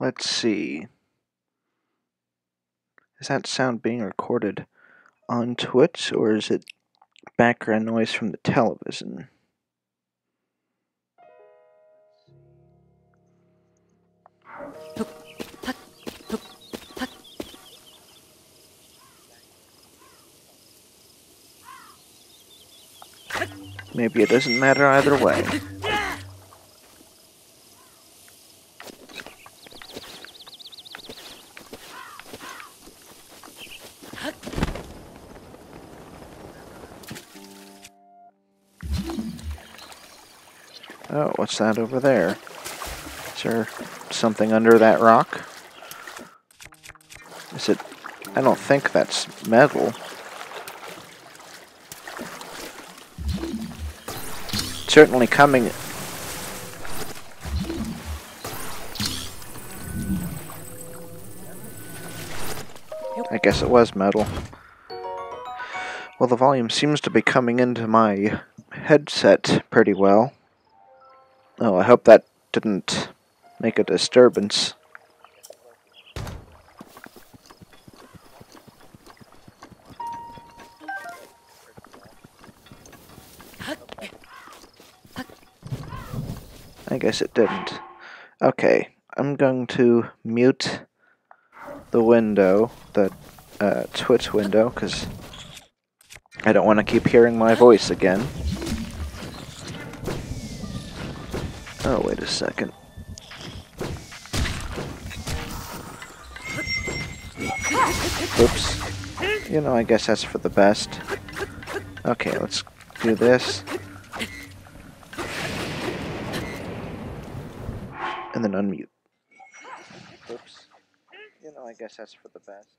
Let's see. Is that sound being recorded on Twitch or is it background noise from the television? Maybe it doesn't matter either way. Oh, what's that over there? Is there something under that rock? Is it... I don't think that's metal. Certainly coming... I guess it was metal. Well, the volume seems to be coming into my headset pretty well. Oh, I hope that didn't make a disturbance. Guess it didn't. Okay, I'm going to mute the window, the uh, Twitch window, because I don't want to keep hearing my voice again. Oh, wait a second. Oops. You know, I guess that's for the best. Okay, let's do this. And then unmute. Oops. You know, I guess that's for the best.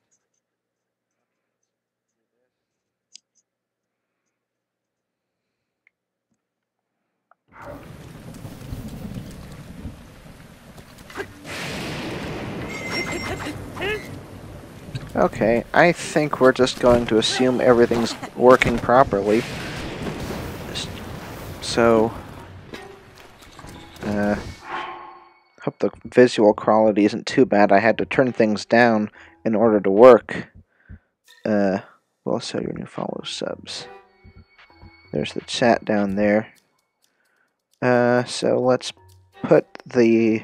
Okay, I think we're just going to assume everything's working properly. So, uh, the visual quality isn't too bad. I had to turn things down in order to work. Uh, well, your new follow subs. There's the chat down there. Uh, so let's put the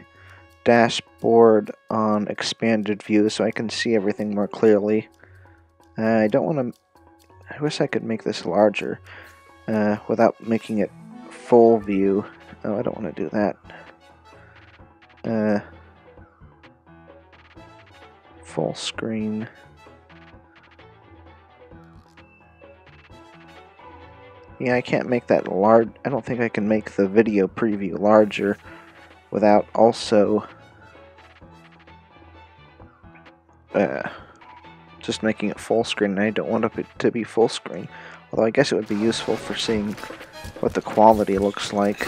dashboard on expanded view so I can see everything more clearly. Uh, I don't want to... I wish I could make this larger uh, without making it full view. Oh, I don't want to do that. Uh, full screen. Yeah, I can't make that large. I don't think I can make the video preview larger without also uh, just making it full screen. I don't want it to be full screen. Although I guess it would be useful for seeing what the quality looks like.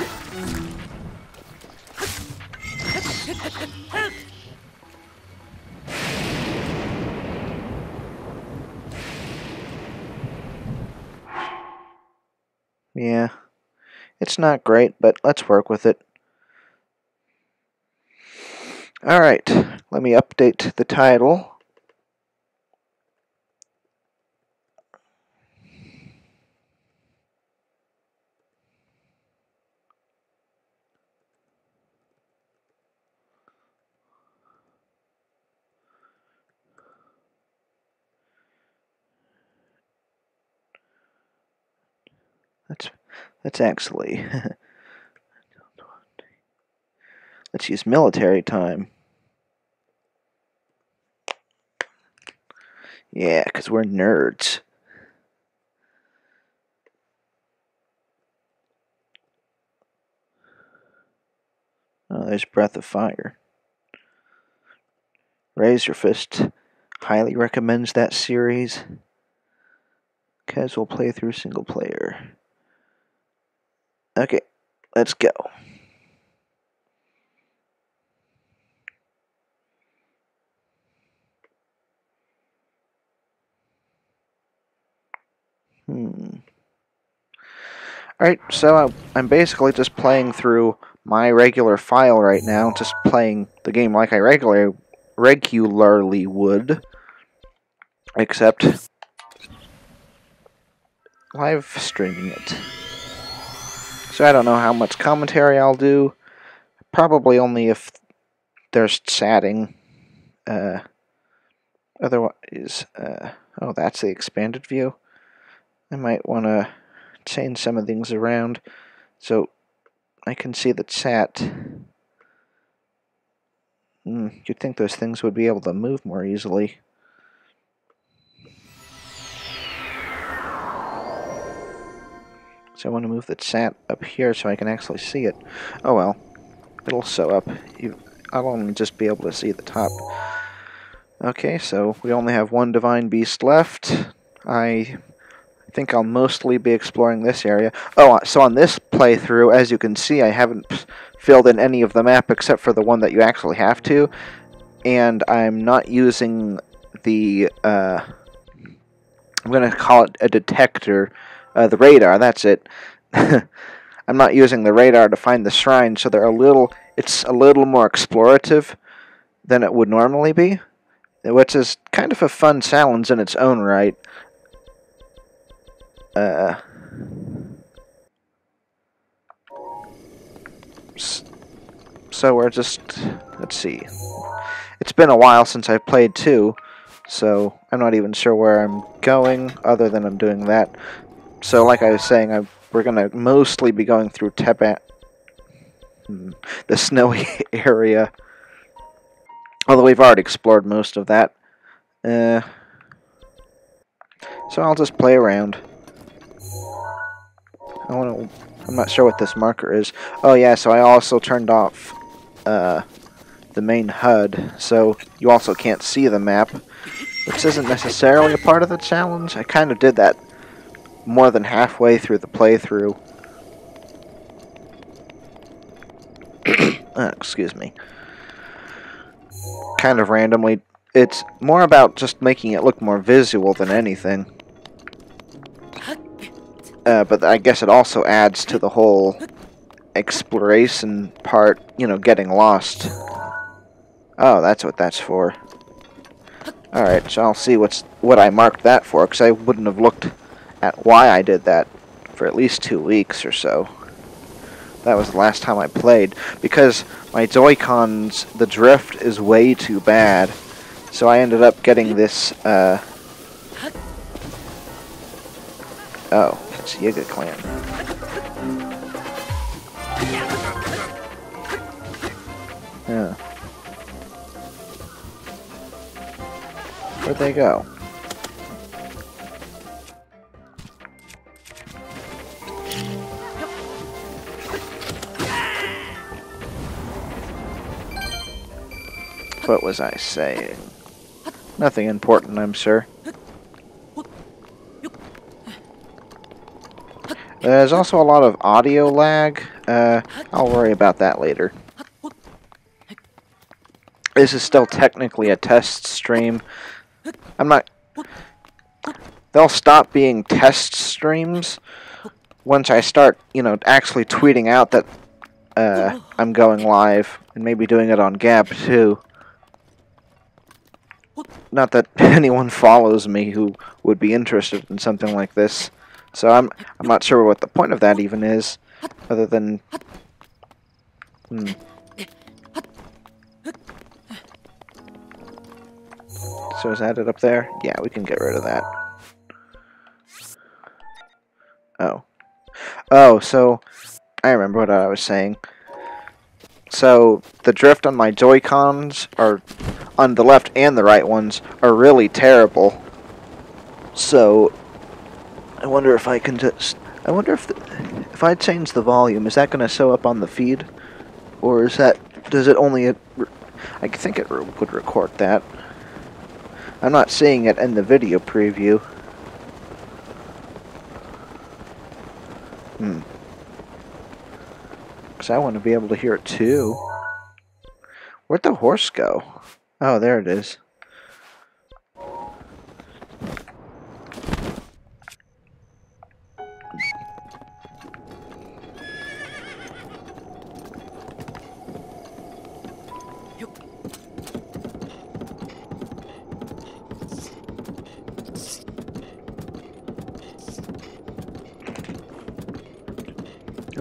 Yeah, it's not great, but let's work with it. Alright, let me update the title. That's Let's actually. Let's use military time. Yeah, because we're nerds. Oh, there's Breath of Fire. Razorfist highly recommends that series. Casual playthrough, single player. Okay, let's go. Hmm. Alright, so I'm basically just playing through my regular file right now, just playing the game like I regularly regularly would, except live streaming it. So I don't know how much commentary I'll do. Probably only if there's chatting. Uh, otherwise, uh, oh, that's the expanded view. I might want to change some of things around so I can see the chat. Hmm, you'd think those things would be able to move more easily. So I want to move the chat up here so I can actually see it. Oh well, it'll sew up. I'll only just be able to see the top. Okay, so we only have one Divine Beast left. I think I'll mostly be exploring this area. Oh, uh, so on this playthrough, as you can see, I haven't filled in any of the map except for the one that you actually have to. And I'm not using the, uh, I'm going to call it a detector uh, the radar, that's it. I'm not using the radar to find the shrine, so they're a little, it's a little more explorative than it would normally be, which is kind of a fun challenge in its own right. Uh, so we're just, let's see. It's been a while since I've played 2, so I'm not even sure where I'm going, other than I'm doing that. So, like I was saying, I, we're going to mostly be going through Tebet, hmm, the snowy area. Although we've already explored most of that. Uh, so I'll just play around. I want to. I'm not sure what this marker is. Oh yeah, so I also turned off uh, the main HUD, so you also can't see the map, which isn't necessarily a part of the challenge. I kind of did that more than halfway through the playthrough. uh, excuse me. Kind of randomly. It's more about just making it look more visual than anything. Uh, but I guess it also adds to the whole exploration part, you know, getting lost. Oh, that's what that's for. Alright, so I'll see what's what I marked that for, because I wouldn't have looked at why I did that for at least two weeks or so. That was the last time I played, because my Joy-Cons, the drift is way too bad, so I ended up getting this, uh... Oh, it's Yiga Clan. Yeah. Where'd they go? What was I saying? Nothing important, I'm sure. There's also a lot of audio lag. Uh, I'll worry about that later. This is still technically a test stream. I'm not... They'll stop being test streams once I start, you know, actually tweeting out that uh, I'm going live and maybe doing it on Gab too. Not that anyone follows me who would be interested in something like this. So I'm I'm not sure what the point of that even is, other than hmm. So is that it up there? Yeah, we can get rid of that. Oh. Oh, so I remember what I was saying. So the drift on my Joy-Cons are on the left and the right ones are really terrible. So I wonder if I can just I wonder if the, if I change the volume, is that going to show up on the feed or is that does it only I think it would record that. I'm not seeing it in the video preview. Hmm. Because I want to be able to hear it too. Where'd the horse go? Oh, there it is.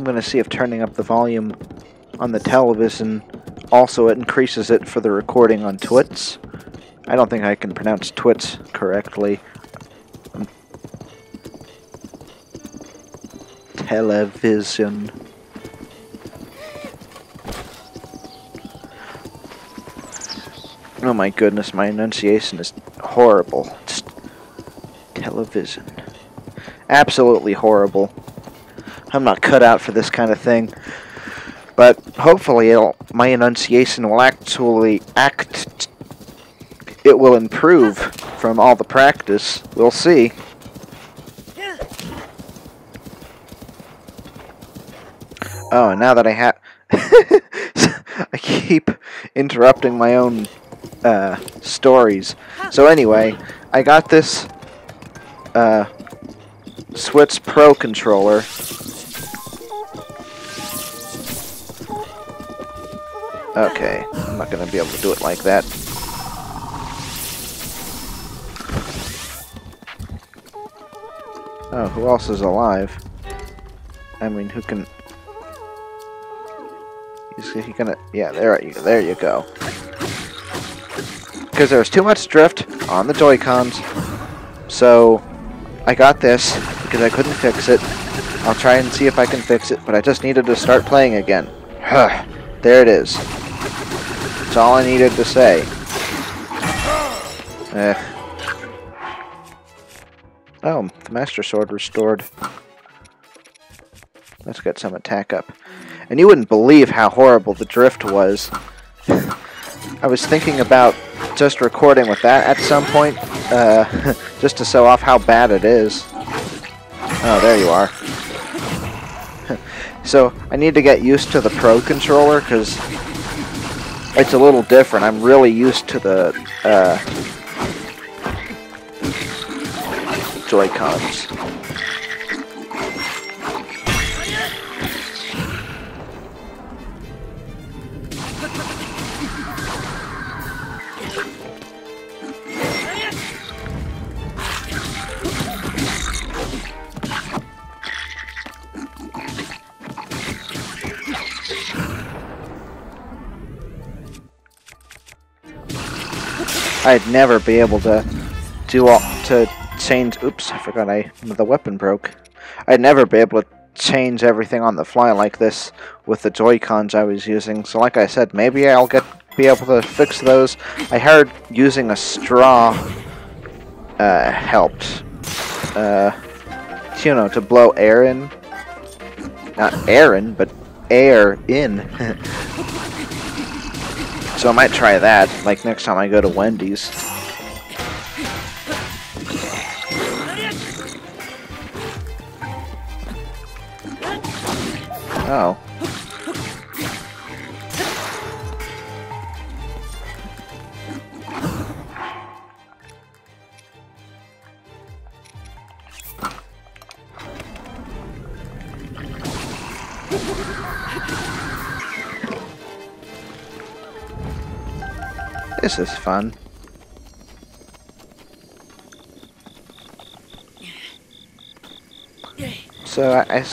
Going to see if turning up the volume on the television also increases it for the recording on Twits. I don't think I can pronounce Twits correctly. Television. Oh my goodness, my enunciation is horrible. It's television. Absolutely horrible. I'm not cut out for this kind of thing. But hopefully my enunciation will actually act... It will improve from all the practice. We'll see. Oh, now that I have... I keep interrupting my own uh, stories. So anyway, I got this uh, Switch Pro controller Okay, I'm not going to be able to do it like that. Oh, who else is alive? I mean, who can... Is he gonna... Yeah, there you, there you go. Because there was too much drift on the Joy-Cons, so I got this because I couldn't fix it. I'll try and see if I can fix it, but I just needed to start playing again. there it is. That's all I needed to say. Eh. Oh, the Master Sword restored. Let's get some attack up. And you wouldn't believe how horrible the drift was. I was thinking about just recording with that at some point, uh, just to show off how bad it is. Oh, there you are. So, I need to get used to the Pro Controller, because it's a little different. I'm really used to the uh, Joy-Cons. I'd never be able to do all to change. Oops, I forgot I the weapon broke. I'd never be able to change everything on the fly like this with the Joy Cons I was using. So, like I said, maybe I'll get be able to fix those. I heard using a straw uh, helped. Uh, you know, to blow air in. Not air in, but air in. So I might try that, like next time I go to Wendy's. Oh. This is fun. So I, I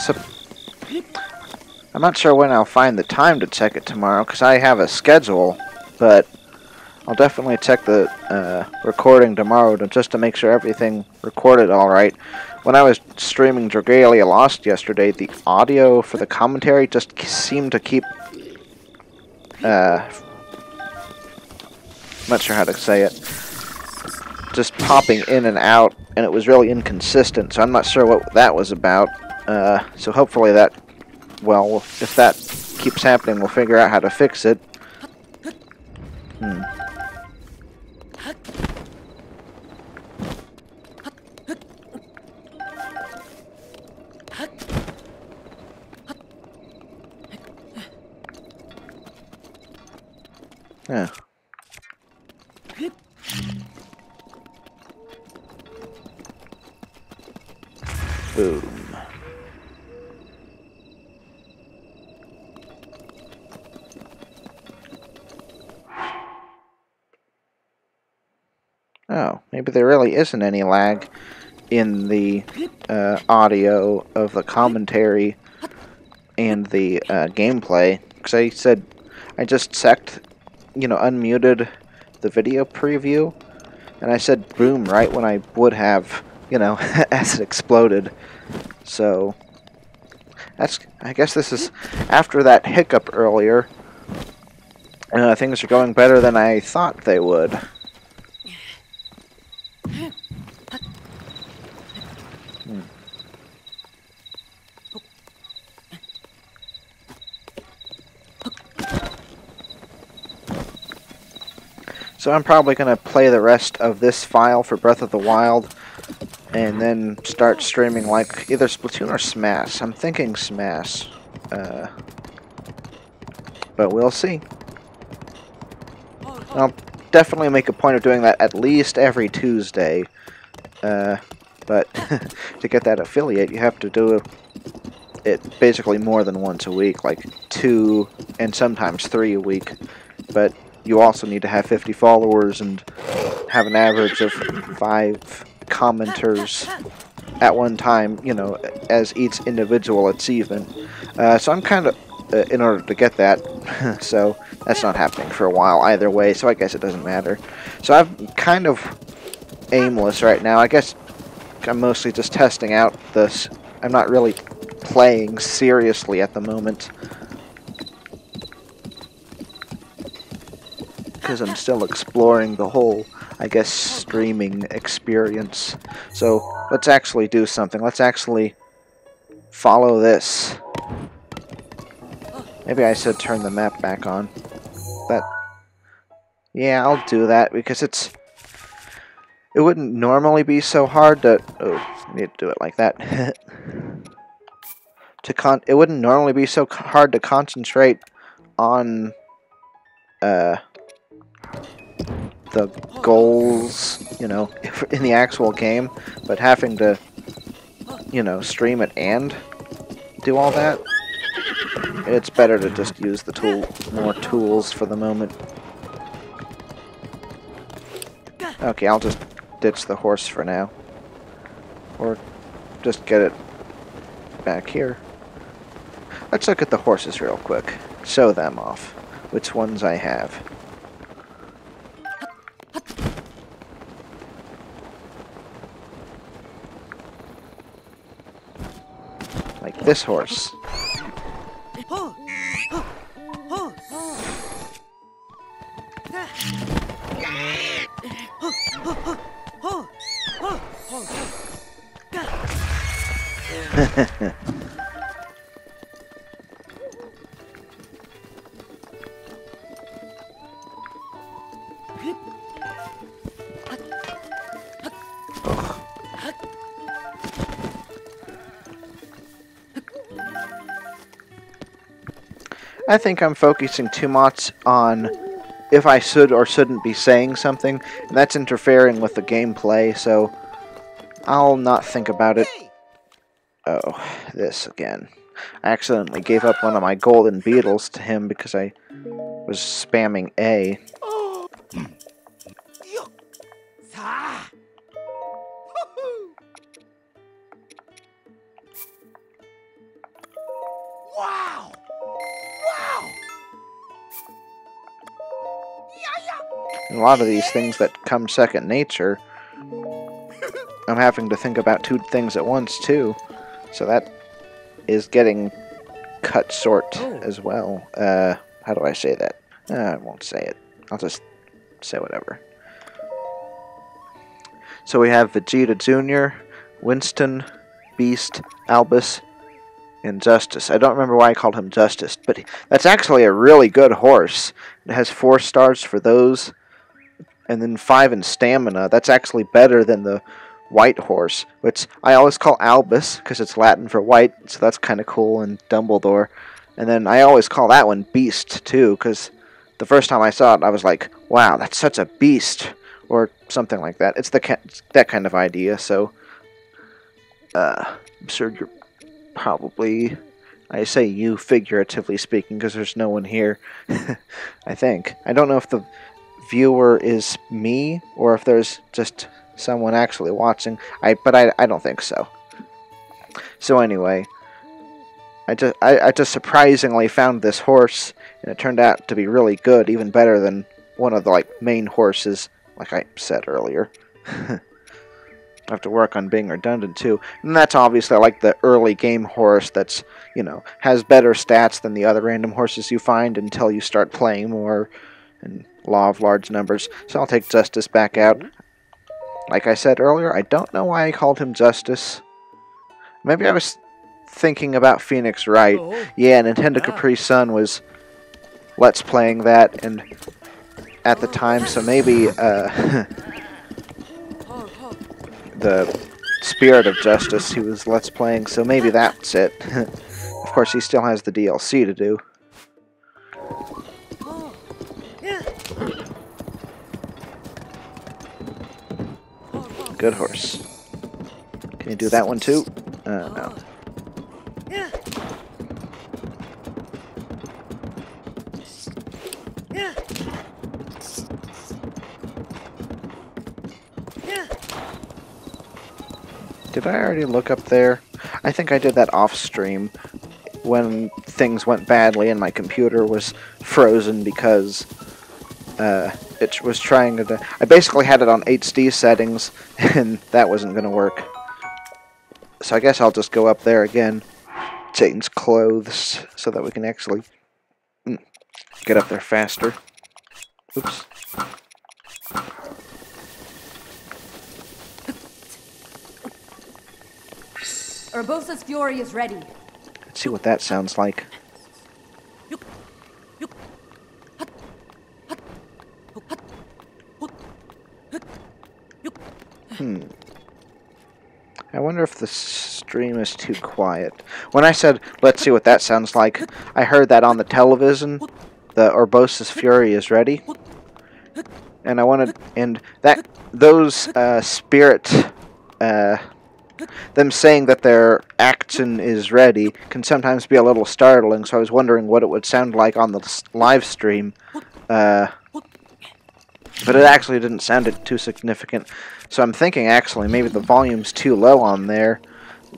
I'm not sure when I'll find the time to check it tomorrow because I have a schedule, but I'll definitely check the uh, recording tomorrow to, just to make sure everything recorded all right. When I was streaming Dragalia Lost yesterday, the audio for the commentary just seemed to keep... Uh, not sure how to say it. Just popping in and out, and it was really inconsistent, so I'm not sure what that was about. Uh, so hopefully that... Well, if that keeps happening, we'll figure out how to fix it. Hmm. Yeah. Boom. Oh, maybe there really isn't any lag in the uh, audio of the commentary and the uh, gameplay. Because I said, I just sect you know, unmuted the video preview, and I said boom right when I would have, you know, as it exploded. So, that's, I guess this is, after that hiccup earlier, uh, things are going better than I thought they would. So I'm probably going to play the rest of this file for Breath of the Wild and then start streaming like either Splatoon or Smash. I'm thinking Smash. Uh, but we'll see. I'll definitely make a point of doing that at least every Tuesday. Uh, but to get that affiliate, you have to do it basically more than once a week, like two and sometimes three a week. But you also need to have 50 followers and have an average of five commenters at one time, you know, as each individual achievement. Uh, so I'm kind of, uh, in order to get that, so that's not happening for a while either way, so I guess it doesn't matter. So I'm kind of aimless right now. I guess I'm mostly just testing out this. I'm not really playing seriously at the moment. Because I'm still exploring the whole, I guess, streaming experience. So let's actually do something. Let's actually follow this. Maybe I should turn the map back on. But, yeah, I'll do that because it's... It wouldn't normally be so hard to... Oh, I need to do it like that. to con it wouldn't normally be so hard to concentrate on uh, the goals, you know, in the actual game, but having to, you know, stream it and do all that, it's better to just use the tool, more tools for the moment. Okay, I'll just ditch the horse for now. Or just get it back here. Let's look at the horses real quick. Show them off. Which ones I have. Like this horse. I think I'm focusing too much on if I should or shouldn't be saying something, and that's interfering with the gameplay, so I'll not think about it. Oh, this again. I accidentally gave up one of my golden beetles to him because I was spamming A. Oh. And a lot of these things that come second nature, I'm having to think about two things at once too. So that is getting cut short Oh. as well. Uh, how do I say that? Uh, I won't say it. I'll just say whatever. So we have Vegeta Jr., Winston, Beast, Albus, and Justice. I don't remember why I called him Justice, but that's actually a really good horse. It has four stars for those, and then five in stamina. That's actually better than the white horse, which I always call Albus because it's Latin for white, so that's kind of cool and Dumbledore. And then I always call that one Beast too, because the first time I saw it, I was like, "Wow, that's such a beast," or something like that. It's the ca- that kind of idea. So, uh, I'm sure you're probably. I say you figuratively speaking because there's no one here. I think. I don't know if the viewer is me or if there's just someone actually watching. I but I, I don't think so. So anyway, I just I, I just surprisingly found this horse and it turned out to be really good, even better than one of the like main horses, like I said earlier. I have to work on being redundant too. And that's obviously like the early game horse that's, you know, has better stats than the other random horses you find until you start playing more and law of large numbers. So I'll take Justice back out. Like I said earlier, I don't know why I called him Justice. Maybe I was thinking about Phoenix Wright. Oh. Yeah, Nintendo Ah. Capri Sun was let's playing that and at the time, so maybe uh the spirit of justice he was let's playing, so maybe that's it. of course he still has the DLC to do. Good horse. Can you do that one too? Uh, no. Did I already look up there? I think I did that off stream when things went badly and my computer was frozen because uh, it was trying to. I basically had it on HD settings and that wasn't going to work. So I guess I'll just go up there again, change clothes so that we can actually mm, get up there faster. Oops. Urbosa's fury is ready. Let's see what that sounds like. Hmm. I wonder if the stream is too quiet. When I said, let's see what that sounds like, I heard that on the television. The Urbosa's Fury is ready. And I wanted, and that, those, uh, spirit, uh, them saying that their action is ready can sometimes be a little startling, so I was wondering what it would sound like on the live stream. Uh, but it actually didn't sound it too significant. So I'm thinking actually maybe the volume's too low on there,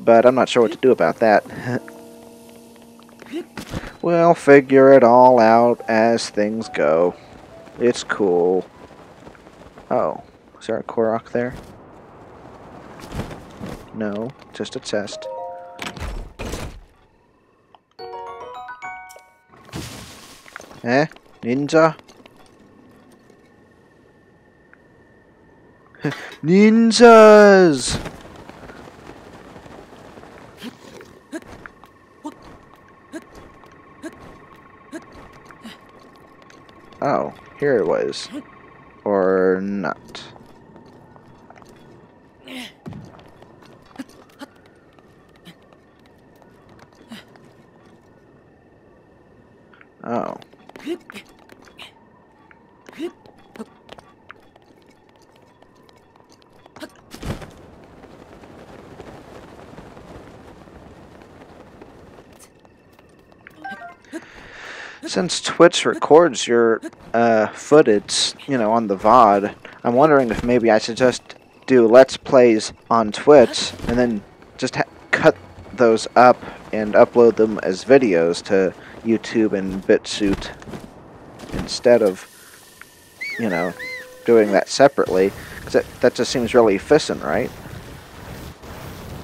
but I'm not sure what to do about that. we'll figure it all out as things go. It's cool. Oh, is there a Korok there? No, just a test. Eh? Ninja? Ninjas! Oh, here it was. Or not. Oh. Since Twitch records your uh, footage, you know, on the VOD, I'm wondering if maybe I should just do Let's Plays on Twitch and then just cut those up and upload them as videos to YouTube and BitChute instead of you know, doing that separately, because that, that just seems really efficient, right?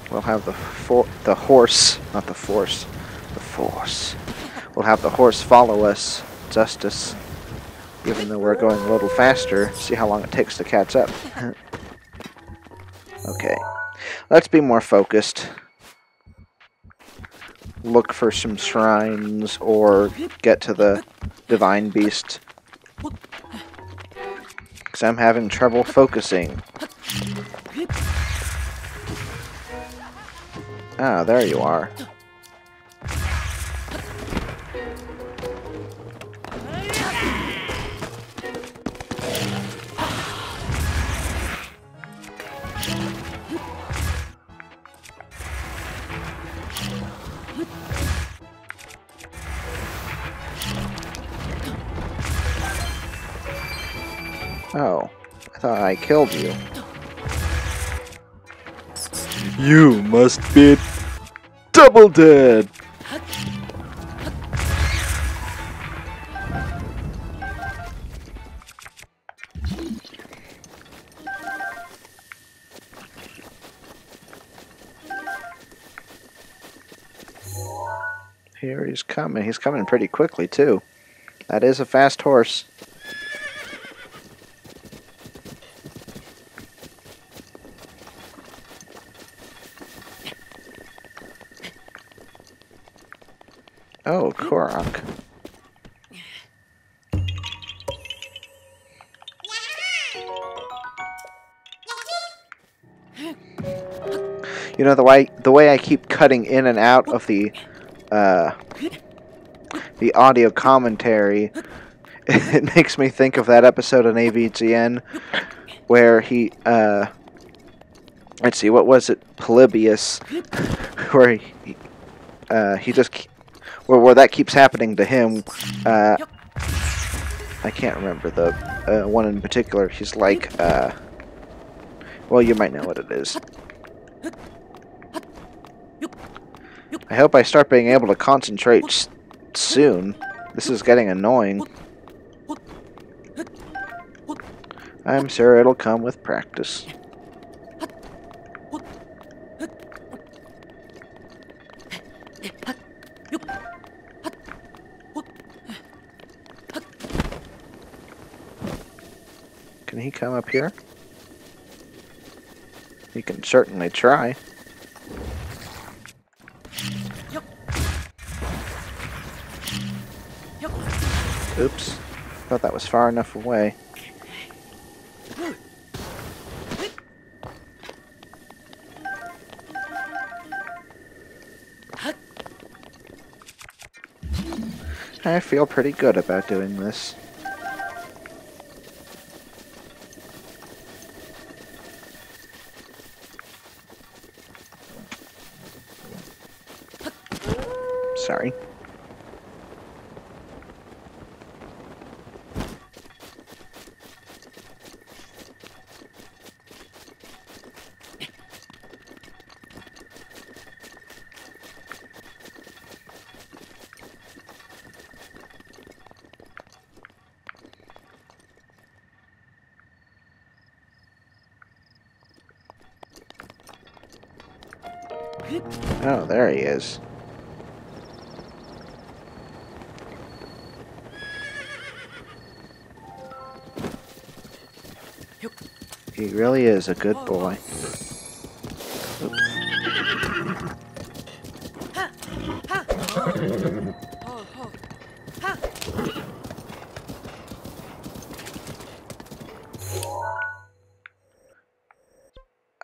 We'll have the for the horse, not the force, the force. We'll have the horse follow us, Justice, even though we're going a little faster. See how long it takes to catch up. okay, let's be more focused. Look for some shrines or get to the divine beast. Because I'm having trouble focusing. Ah, there you are. Oh, I thought I killed you. You must be double dead! Here he's coming. He's coming pretty quickly, too. That is a fast horse. Oh, Korok. You know the way the way I keep cutting in and out of the uh, the audio commentary, it makes me think of that episode on AVGN where he uh, let's see what was it Polybius where he uh, he just where that keeps happening to him. Uh, I can't remember the uh, one in particular. He's like, uh, well, you might know what it is. I hope I start being able to concentrate s- soon. This is getting annoying. I'm sure it'll come with practice. He come up here? He can certainly try. Oops. Thought that was far enough away. I feel pretty good about doing this. Really is a good boy.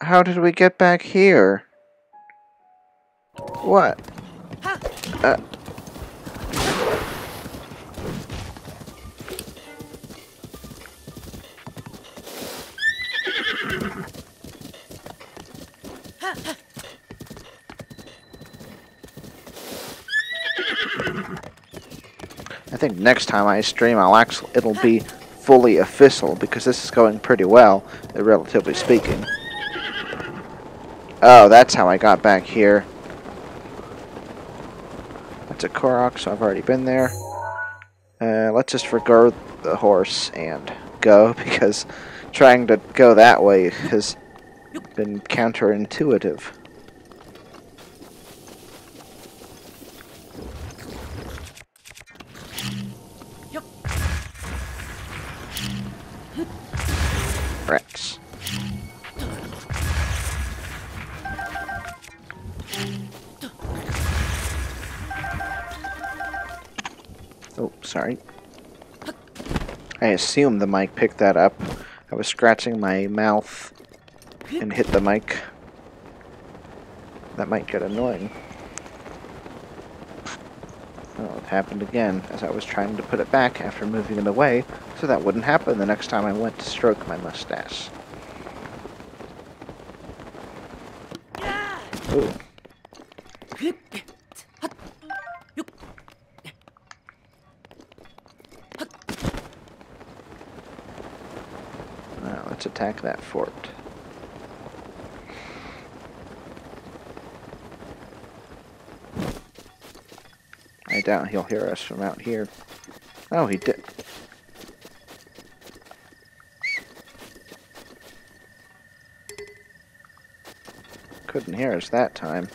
How did we get back here? What? Uh. Think next time I stream, I'll actually it'll be fully official because this is going pretty well, relatively speaking. Oh, that's how I got back here. That's a Korok, so I've already been there. Uh, let's just forgo the horse and go because trying to go that way has been counterintuitive. Assume the mic picked that up. I was scratching my mouth and hit the mic. That might get annoying. Oh, it happened again as I was trying to put it back after moving it away so that wouldn't happen the next time I went to stroke my mustache. Ooh. Attack that fort. I doubt he'll hear us from out here. Oh, he did. Couldn't hear us that time.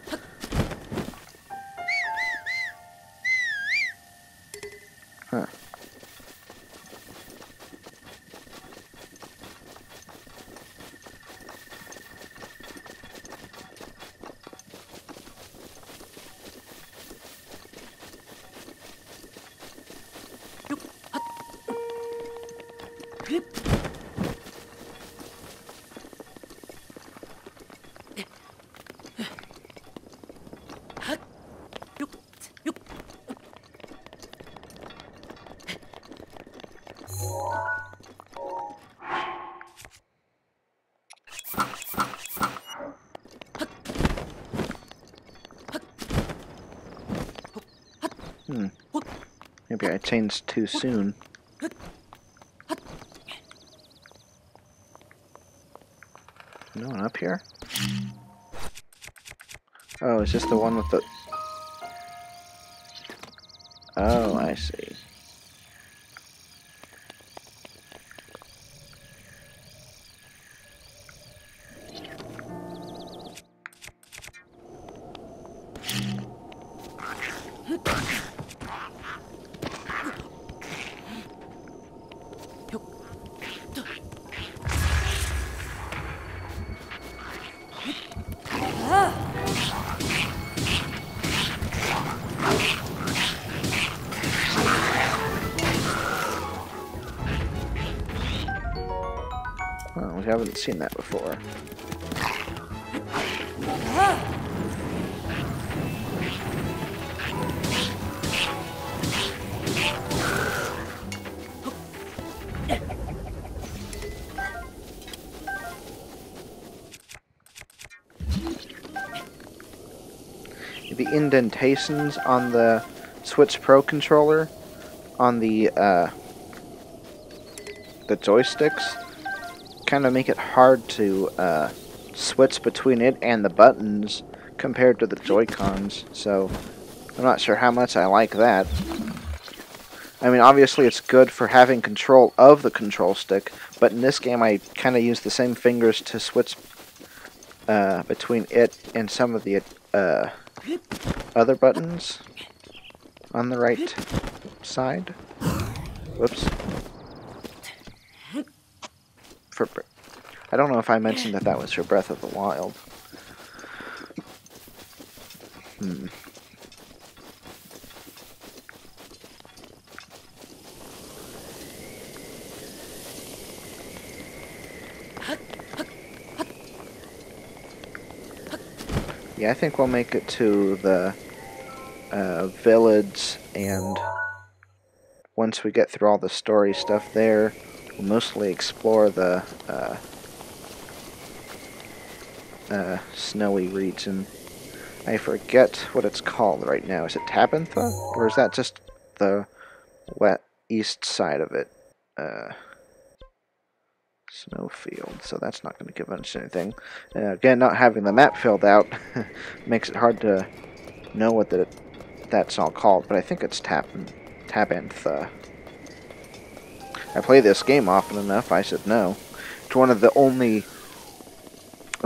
Changed too soon. No one up here? Oh, is this the one with the... Oh, I see. Haven't seen that before. The indentations on the Switch Pro controller on the uh, the joysticks kind of make it hard to uh, switch between it and the buttons compared to the Joy-Cons, so I'm not sure how much I like that. I mean, obviously it's good for having control of the control stick, but in this game I kind of use the same fingers to switch uh, between it and some of the uh, other buttons on the right side. Whoops. For Bre- I don't know if I mentioned that that was for Breath of the Wild. Hmm. Yeah, I think we'll make it to the uh, village, and once we get through all the story stuff there, we'll mostly explore the uh, uh, snowy region. I forget what it's called right now. Is it Tabantha? Or is that just the wet east side of it? Uh, Snowfield, so that's not going to give us anything. Uh, again, not having the map filled out makes it hard to know what the, that's all called, but I think it's Tab Tabantha. I play this game often enough? I said no. It's one of the only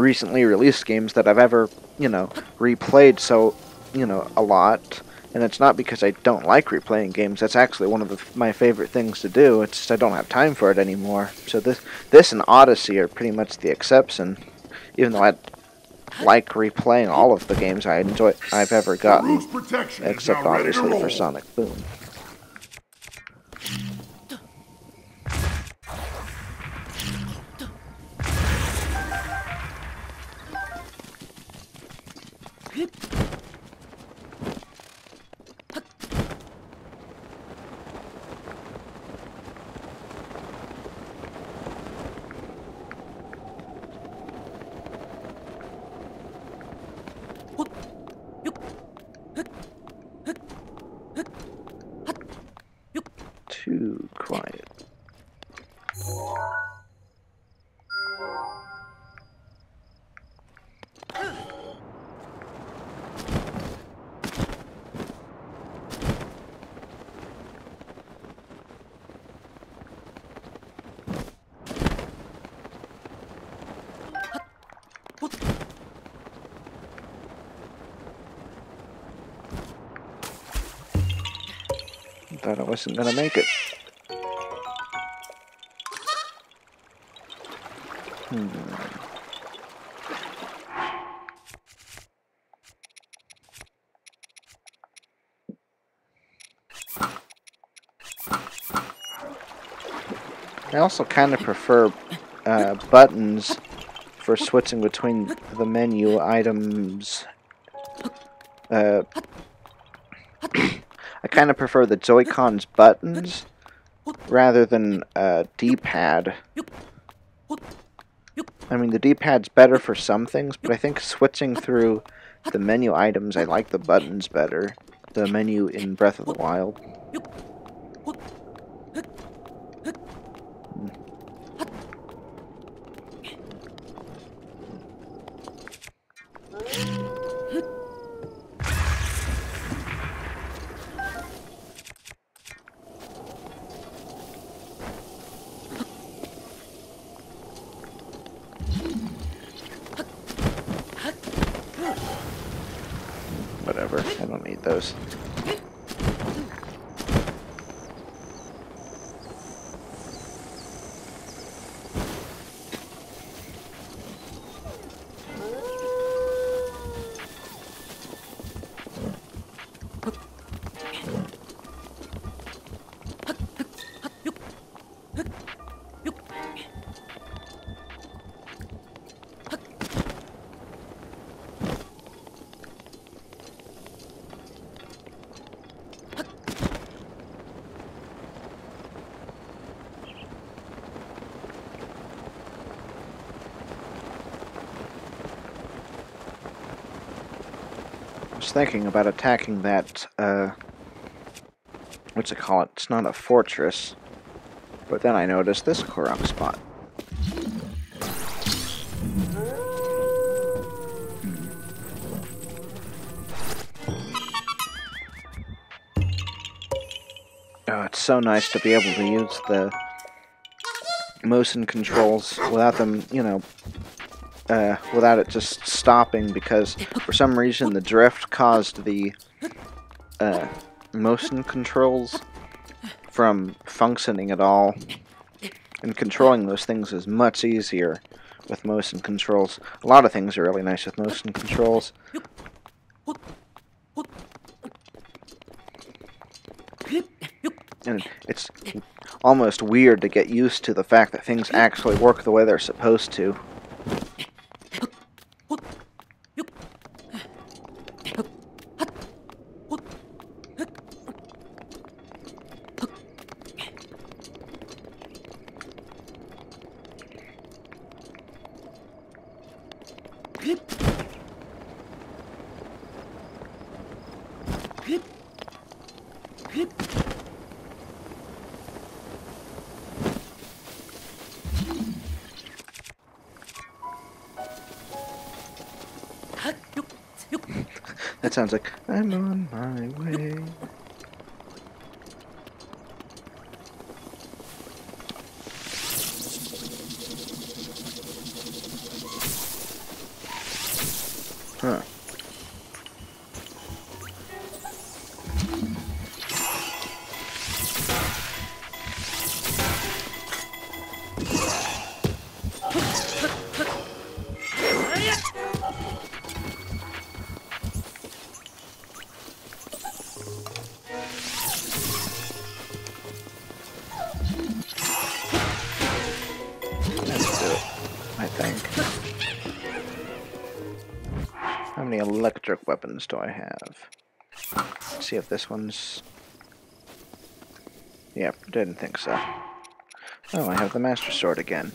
recently released games that I've ever, you know, replayed so, you know, a lot. And it's not because I don't like replaying games. That's actually one of the, my favorite things to do. It's just I don't have time for it anymore. So this this and Odyssey are pretty much the exception. Even though I like replaying all of the games I enjoy I've ever gotten, Roost protection is except now ready to obviously for. Sonic Boom. I wasn't gonna make it. Hmm. I also kind of prefer uh, buttons for switching between the menu items. Uh, kind of prefer the Joy-Cons buttons rather than uh, D-pad. I mean, the D-pad's better for some things, but I think switching through the menu items, I like the buttons better. The menu in Breath of the Wild. Whatever, I don't need those. I thinking about attacking that, uh, what's it call it? It's not a fortress. But then I noticed this Korok spot. Oh, it's so nice to be able to use the motion controls without them, you know, uh, without it just stopping because for some reason the drift caused the uh, motion controls from functioning at all. And controlling those things is much easier with motion controls. A lot of things are really nice with motion controls. And it's almost weird to get used to the fact that things actually work the way they're supposed to. Electric weapons do I have? Let's see if this one's... Yep, didn't think so. Oh, I have the Master Sword again.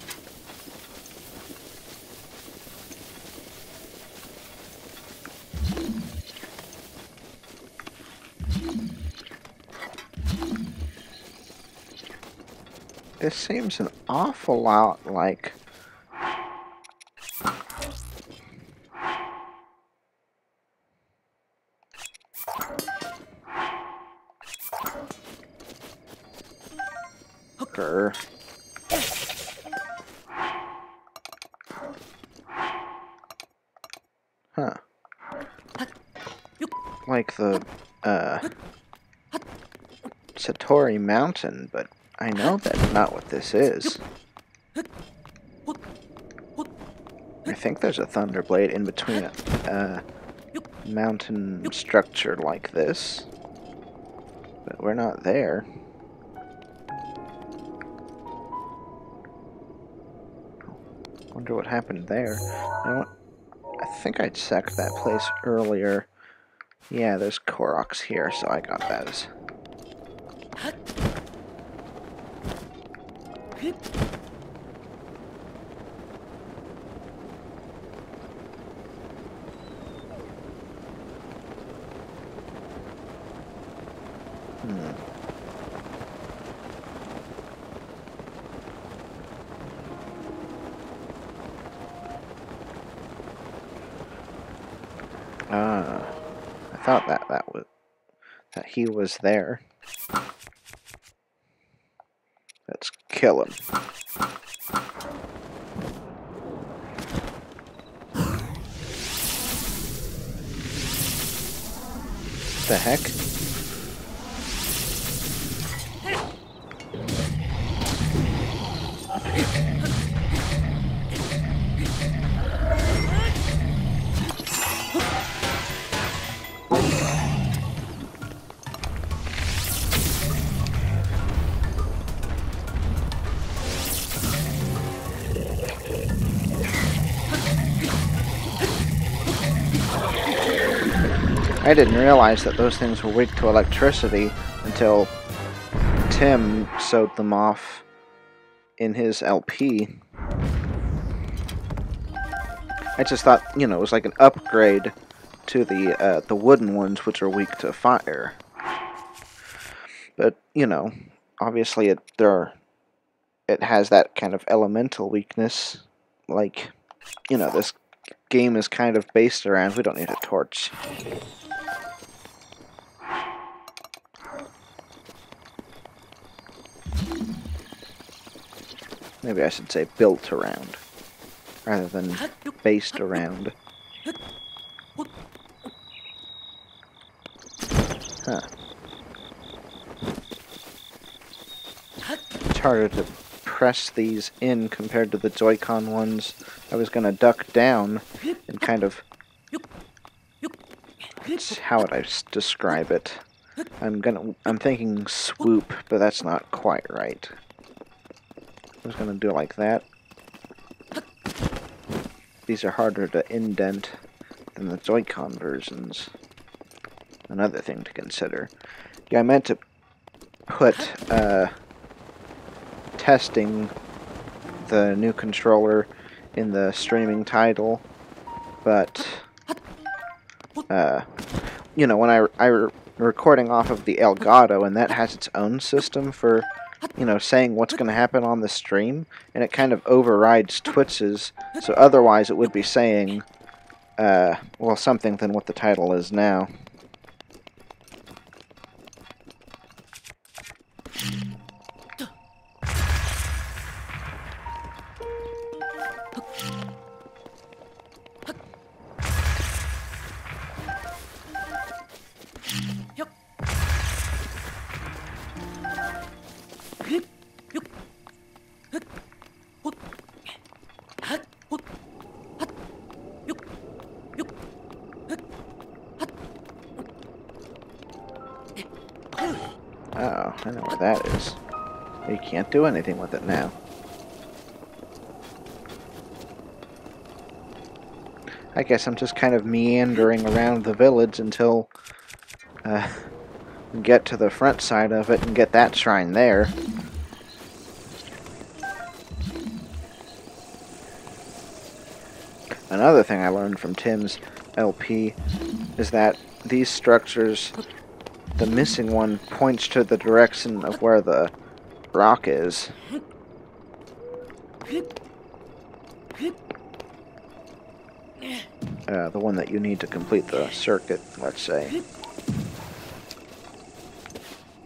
This seems an awful lot like Mountain, but I know that's not what this is. I think there's a Thunderblade in between a, uh, mountain structure like this. But we're not there. Wonder what happened there. I, I think I checked that place earlier. Yeah, there's Koroks here, so I got those. Ah, I thought that that was that he was there. Heck? I didn't realize that those things were weak to electricity until Tim sewed them off in his LP. I just thought, you know, it was like an upgrade to the uh, the wooden ones, which are weak to fire. But you know, obviously it there it has that kind of elemental weakness, like you know this game is kind of based around. We don't need a torch. Maybe I should say built around, rather than based around. Huh. It's harder to press these in compared to the Joy-Con ones. I was gonna duck down and kind of... How would I describe it? I'm gonna... I'm thinking swoop, but that's not quite right. I was gonna do it like that. These are harder to indent than the Joy-Con versions. Another thing to consider. Yeah, I meant to put, uh, testing the new controller in the streaming title, but, uh, you know, when I, I re- recording off of the Elgato, and that has its own system for, you know, saying what's going to happen on the stream, and it kind of overrides Twitch's, so otherwise it would be saying, uh, well, something than what the title is now. Do anything with it now. I guess I'm just kind of meandering around the village until uh, get to the front side of it and get that shrine there. Another thing I learned from Tim's LP is that these structures, the missing one points to the direction of where the rock is. Uh, the one that you need to complete the circuit, let's say.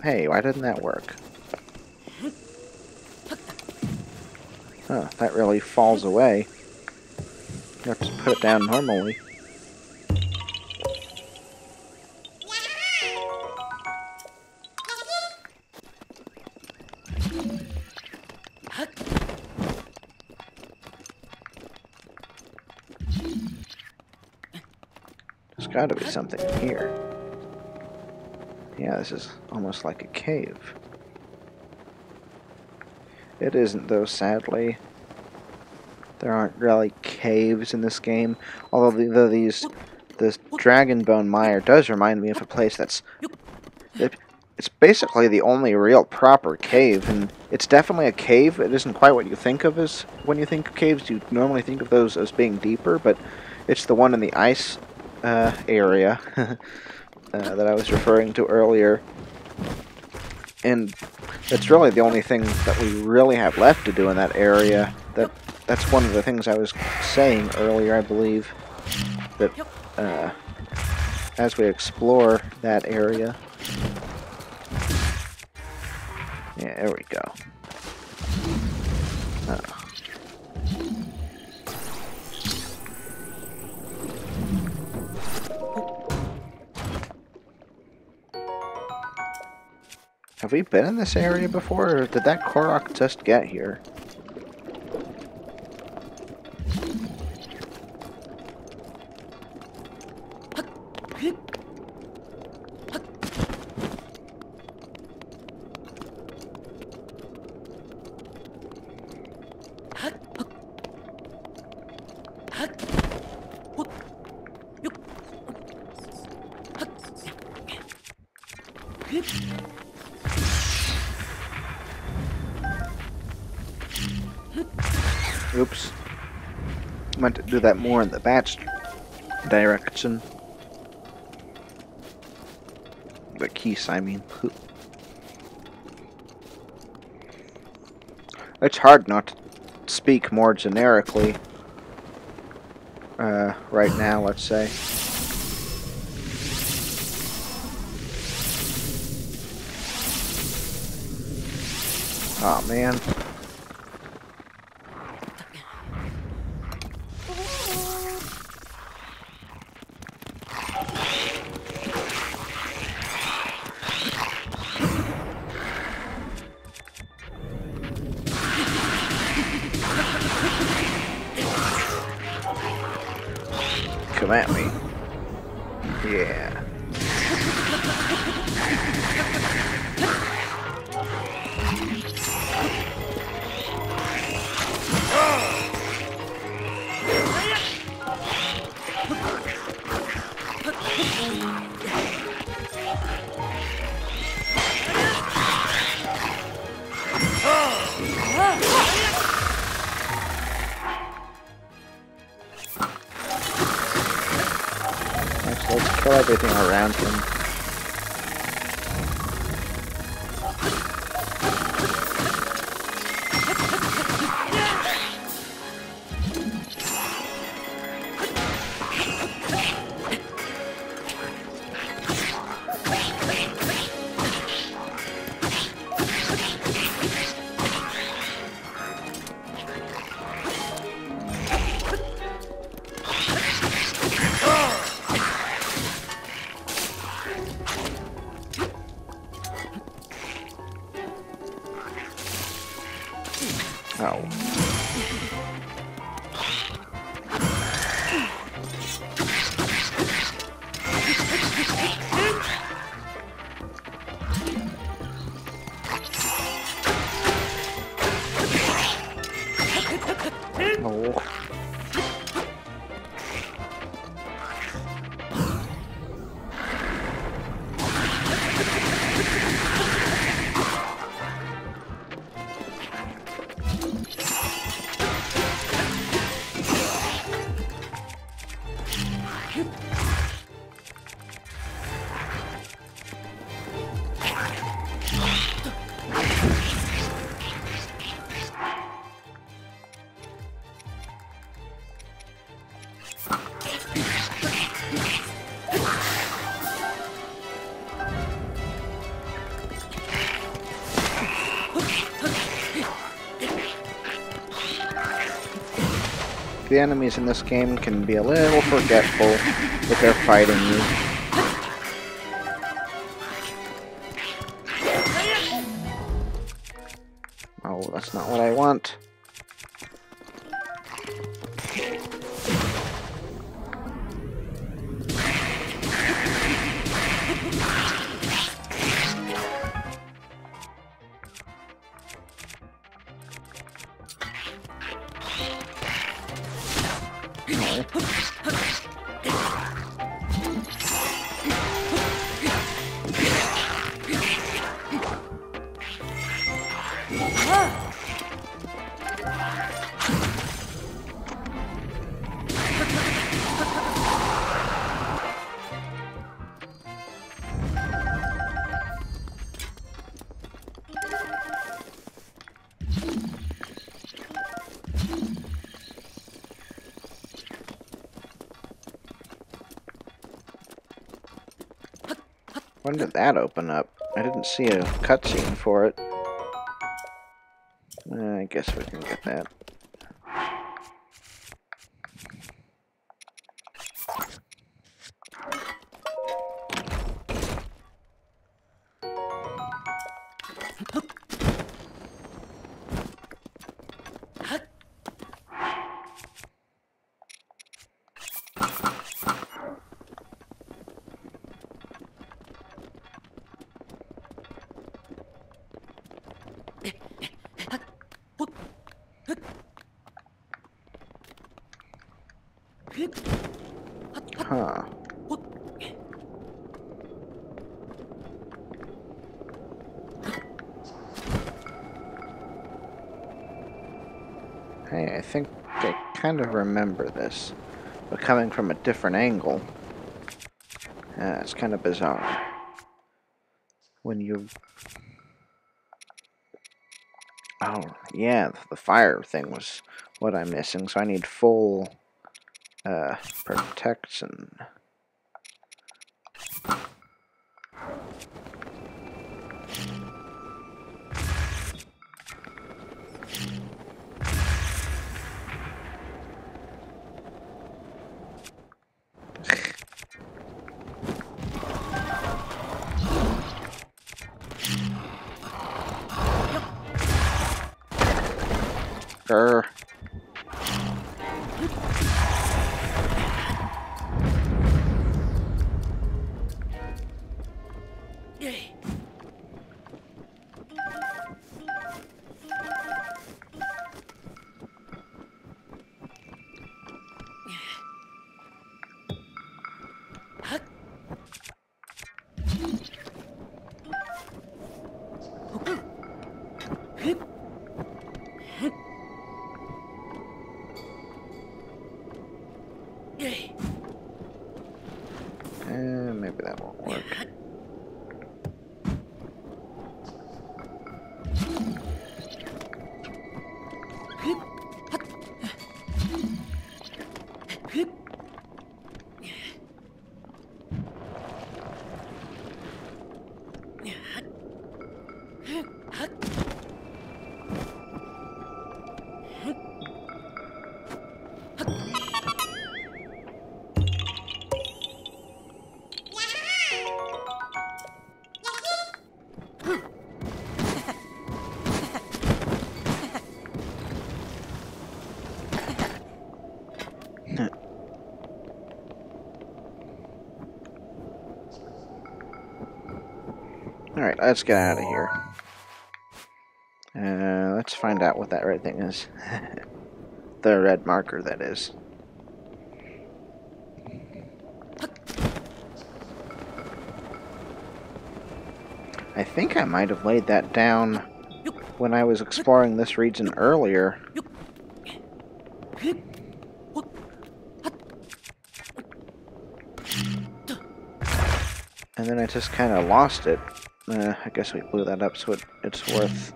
Hey, why didn't that work? Huh, that really falls away. You have to put it down normally. Something here. Yeah, this is almost like a cave. It isn't, though, sadly. There aren't really caves in this game. Although, the, though these, this Dragonbone Mire does remind me of a place that's... It, it's basically the only real proper cave, and it's definitely a cave. It isn't quite what you think of as when you think of caves. You normally think of those as being deeper, but it's the one in the ice uh, area uh, that I was referring to earlier. And it's really the only thing that we really have left to do in that area. That That's one of the things I was saying earlier, I believe. That uh, as we explore that area... Yeah, there we go. Have we been in this area before, or did that Korok just get here? That more in the batch direction. The keys, I mean. It's hard not to speak more generically. Uh, right now, let's say. oh, man. Come at me. Yeah. Actually, kill everything around him. Enemies in this game can be a little forgetful if they're fighting you. When did that open up? I didn't see a cutscene for it. Uh, I guess we can get that. Kind of remember this, but coming from a different angle. Yeah, it's kind of bizarre. When you... Oh, yeah, the fire thing was what I'm missing, so I need full uh, protection. Let's get out of here. Uh, let's find out what that red thing is. The red marker, that is. I think I might have laid that down when I was exploring this region earlier. And then I just kind of lost it. Uh, I guess we blew that up so it, it's worth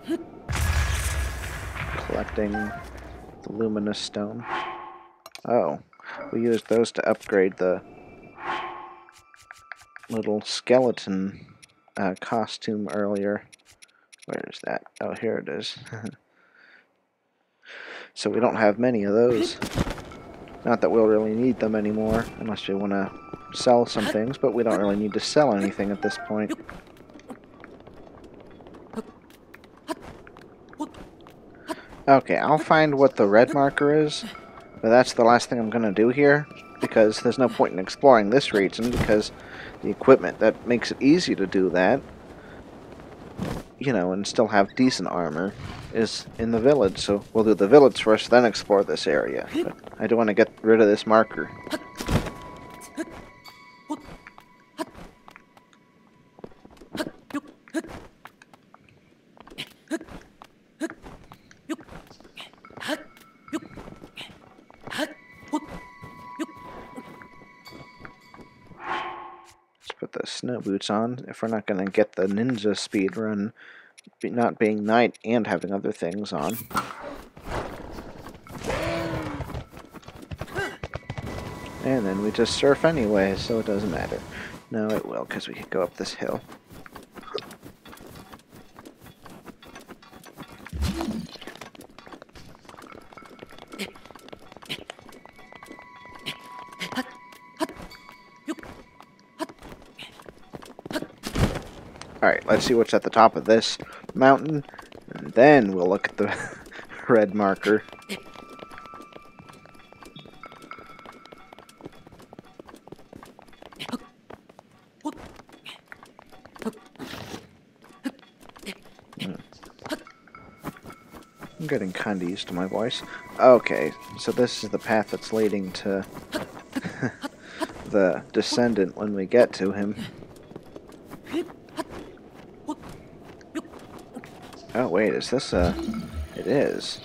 collecting the luminous stone. Oh, we used those to upgrade the little skeleton uh, costume earlier. Where is that? Oh, here it is. so we don't have many of those. Not that we'll really need them anymore, unless we want to sell some things, but we don't really need to sell anything at this point. Okay, I'll find what the red marker is, but that's the last thing I'm going to do here, because there's no point in exploring this region, because the equipment that makes it easy to do that, you know, and still have decent armor, is in the village. So we'll do the village first, then explore this area. But I do want to get rid of this marker. Boots on if we're not going to get the ninja speed run, not being night and having other things on. And then we just surf anyway, so it doesn't matter. No, it will, because we can go up this hill. See what's at the top of this mountain, and then we'll look at the red marker. Hmm. I'm getting kinda used to my voice. Okay, so this is the path that's leading to the descendant when we get to him. Oh, wait, is this a... It is.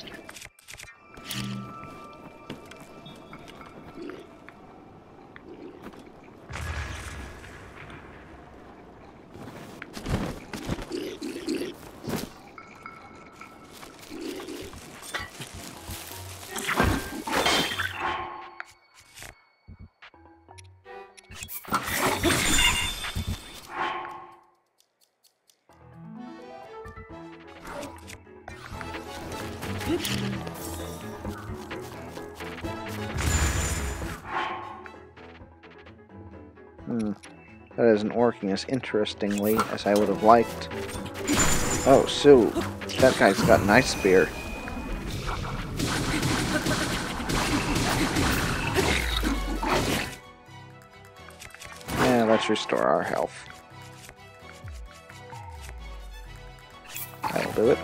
As interestingly as I would have liked. Oh, Sue. That guy's got an ice spear. Yeah, let's restore our health. That'll do it.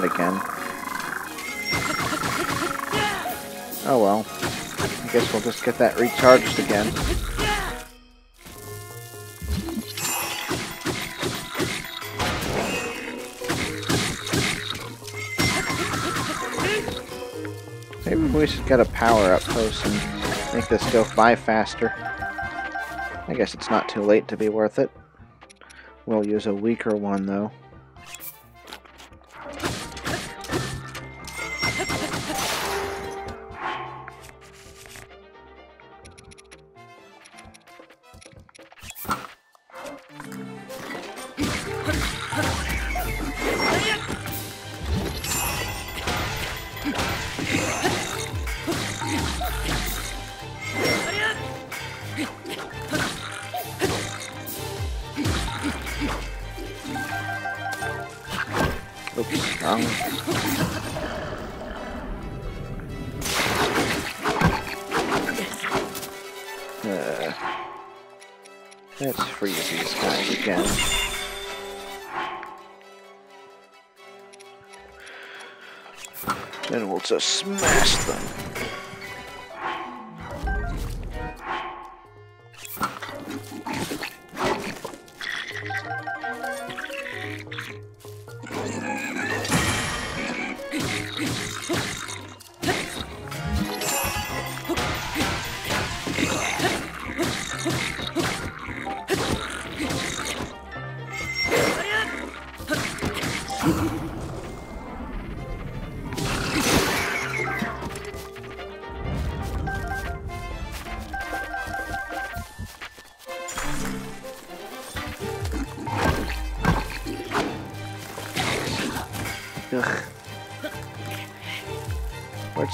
That again. Oh well. I guess we'll just get that recharged again. Maybe we should get a power-up potion and make this go by faster. I guess it's not too late to be worth it. We'll use a weaker one, though.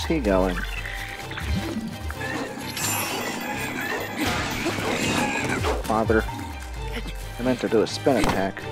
He going? Father. I meant to do a spin attack.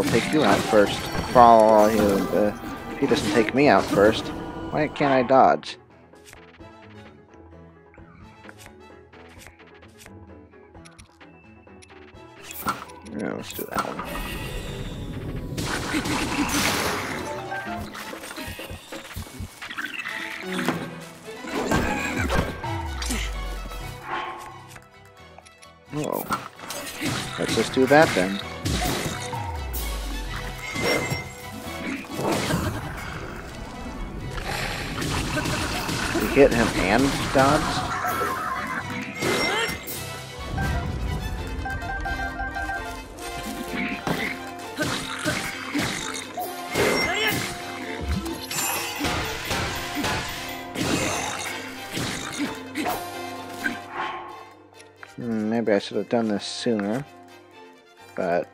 We'll take you out first. Follow you. Uh, if he doesn't take me out first, why can't I dodge? Yeah, let's do that one. Whoa. Let's just do that then. Hit him and dodged? Hmm, maybe I should have done this sooner. But...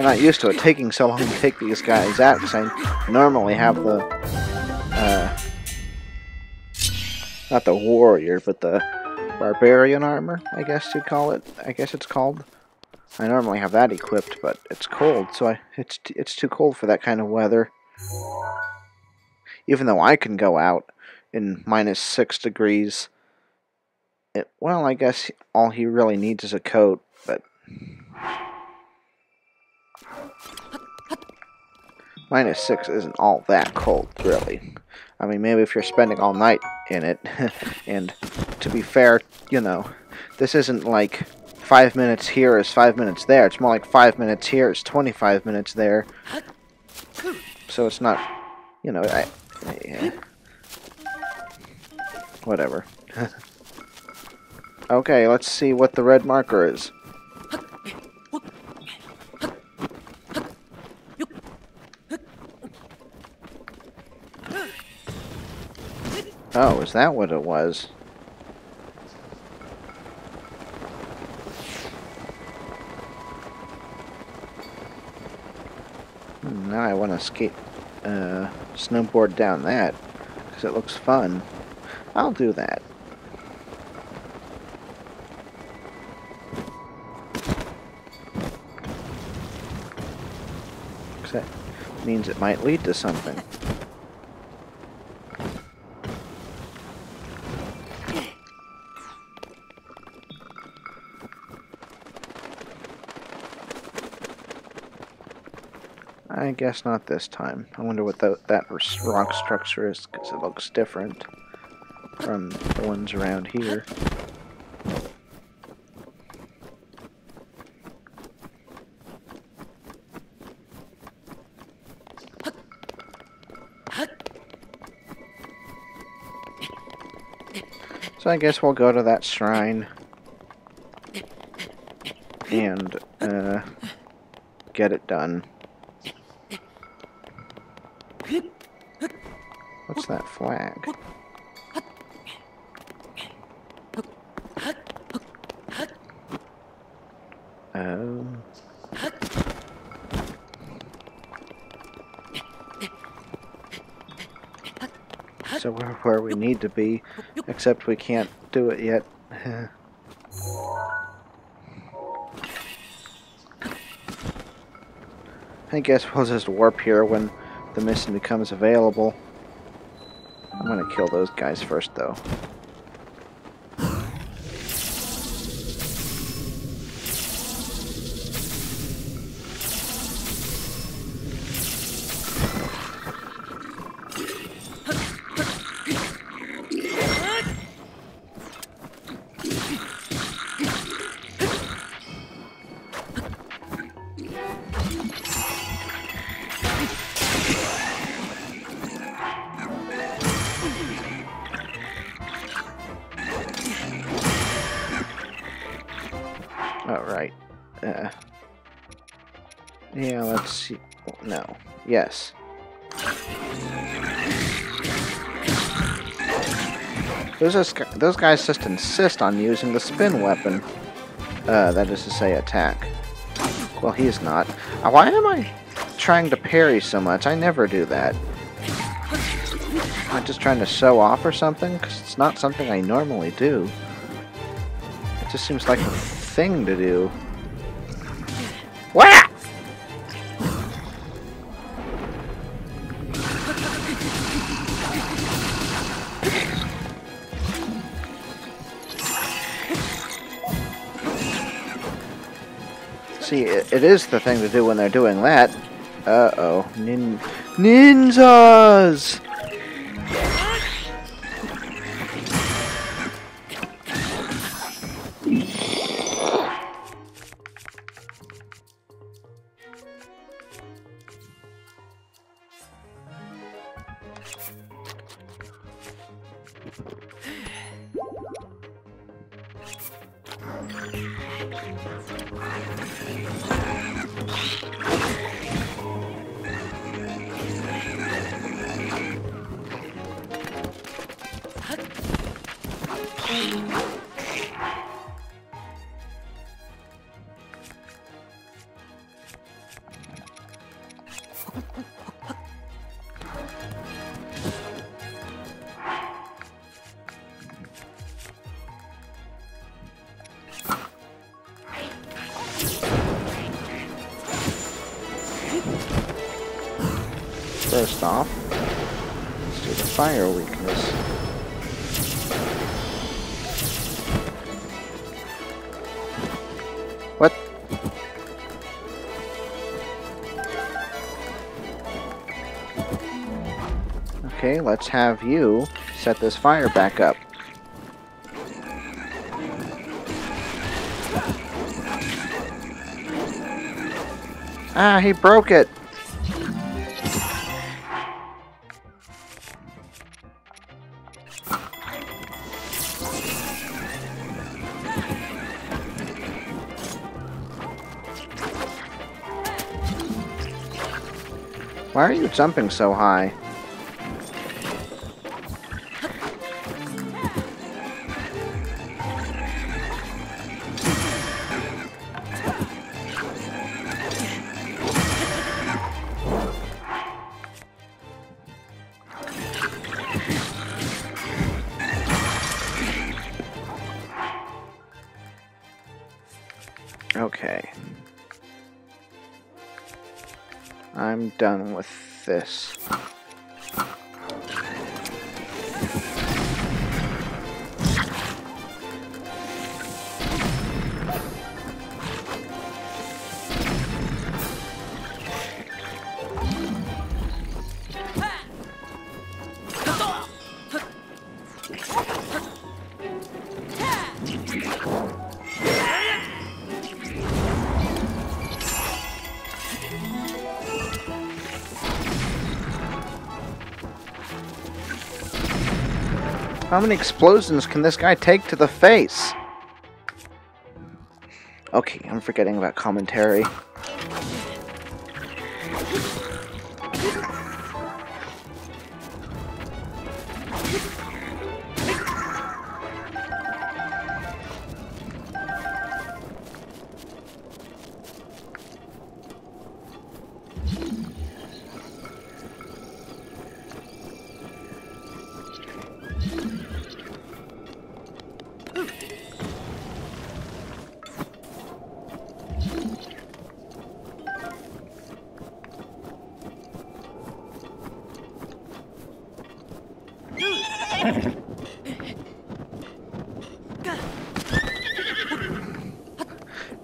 I'm not used to it taking so long to take these guys out, because I normally have the... Uh, not the warrior, but the barbarian armor, I guess you'd call it. I guess it's called. I normally have that equipped, but it's cold, so I, it's it's too cold for that kind of weather. Even though I can go out in minus six degrees. It, well, I guess all he really needs is a coat, but minus six isn't all that cold, really. I mean, maybe if you're spending all night in it, and to be fair, you know, this isn't like five minutes here is five minutes there. It's more like five minutes here is 25 minutes there. So it's not, you know, I, I Whatever. okay, let's see what the red marker is. Oh, is that what it was? Hmm, Now I want to skate, uh, snowboard down that, because it looks fun. I'll do that. Because that means it might lead to something. I guess not this time. I wonder what the, that rock structure is, because it looks different from the ones around here. So I guess we'll go to that shrine and uh, get it done. That flag? Oh. So we're where we need to be, except we can't do it yet. I guess we'll just warp here when the mission becomes available. Kill those guys first, though. Uh, yeah, let's see. No. Yes. Those, those guys just insist on using the spin weapon. Uh, that is to say, attack. Well, he's not. Uh, why am I trying to parry so much? I never do that. Am I just trying to show off or something? Because it's not something I normally do. It just seems like a thing to do. Wah! See, it, it is the thing to do when they're doing that. Uh-oh. Nin ninjas! Let's have you set this fire back up. Ah, he broke it! Why are you jumping so high? How many explosions can this guy take to the face? Okay, I'm forgetting about commentary.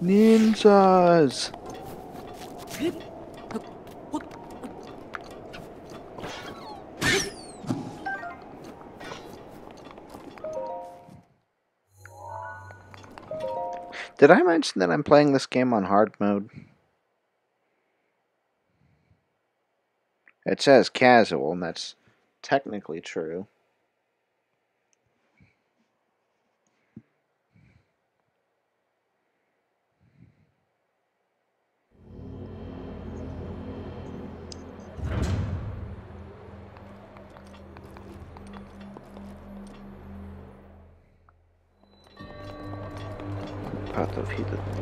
Ninjas! Did I mention that I'm playing this game on hard mode? It says casual, and that's technically true. Path of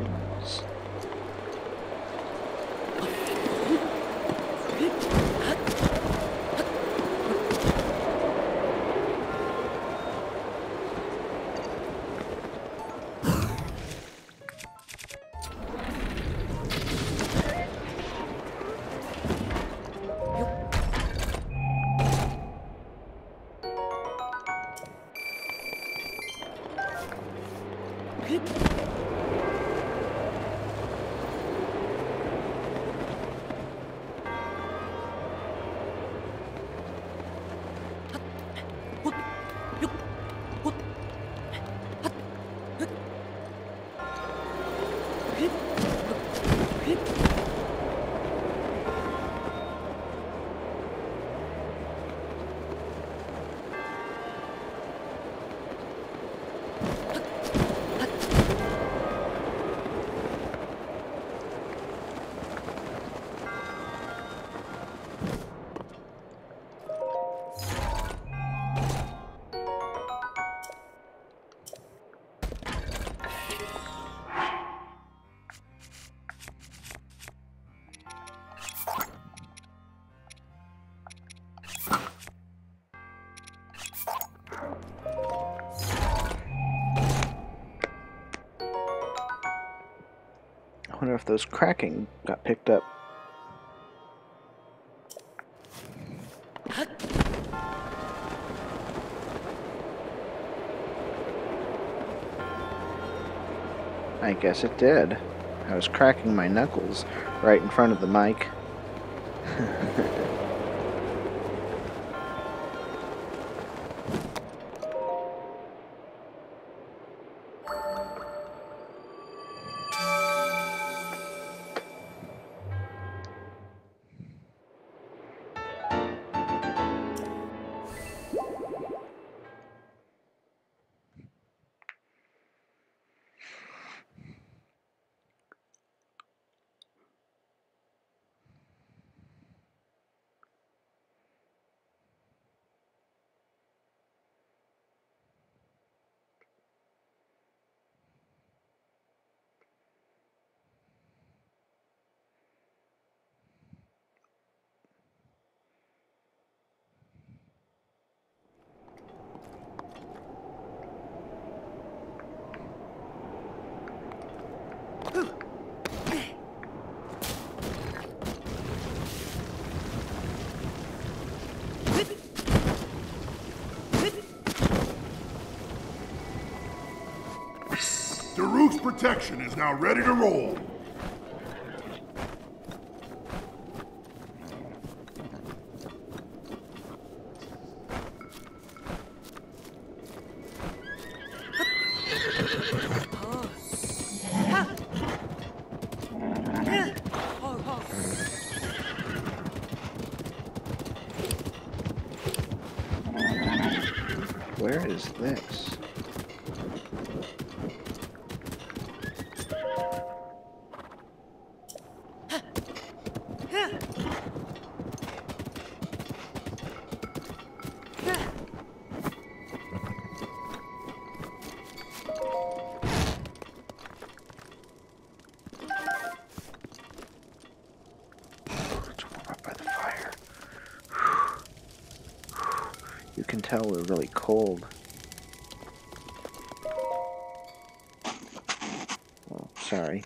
those cracking got picked up. I guess it did. I was cracking my knuckles right in front of the mic. section is now ready to roll. Where is this? Tell we're really cold. Oh, sorry.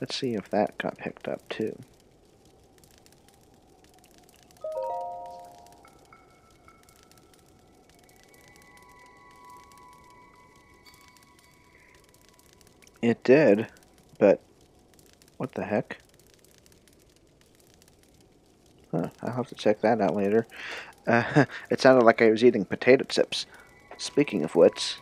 Let's see if that got picked up too. It did, but what the heck? Huh, I'll have to check that out later. Uh, it sounded like I was eating potato chips. Speaking of which,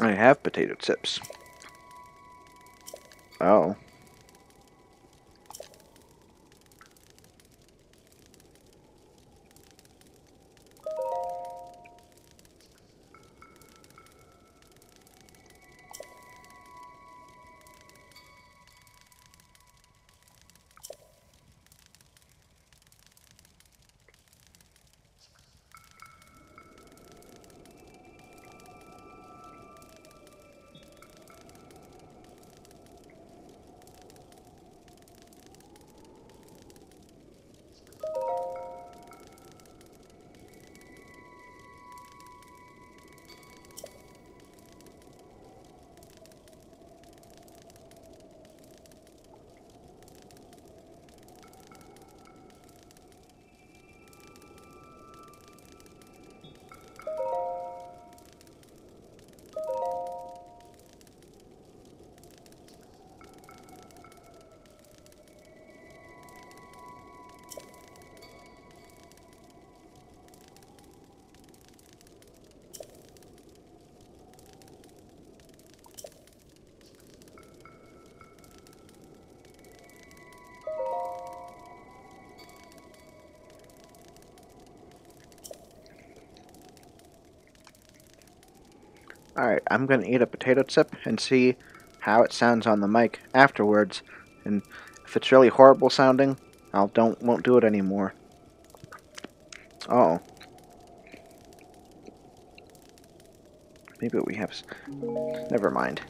I have potato chips. Oh. Alright, I'm gonna eat a potato chip and see how it sounds on the mic afterwards. And if it's really horrible sounding, I'll don't won't do it anymore. Oh. Maybe we have never mind.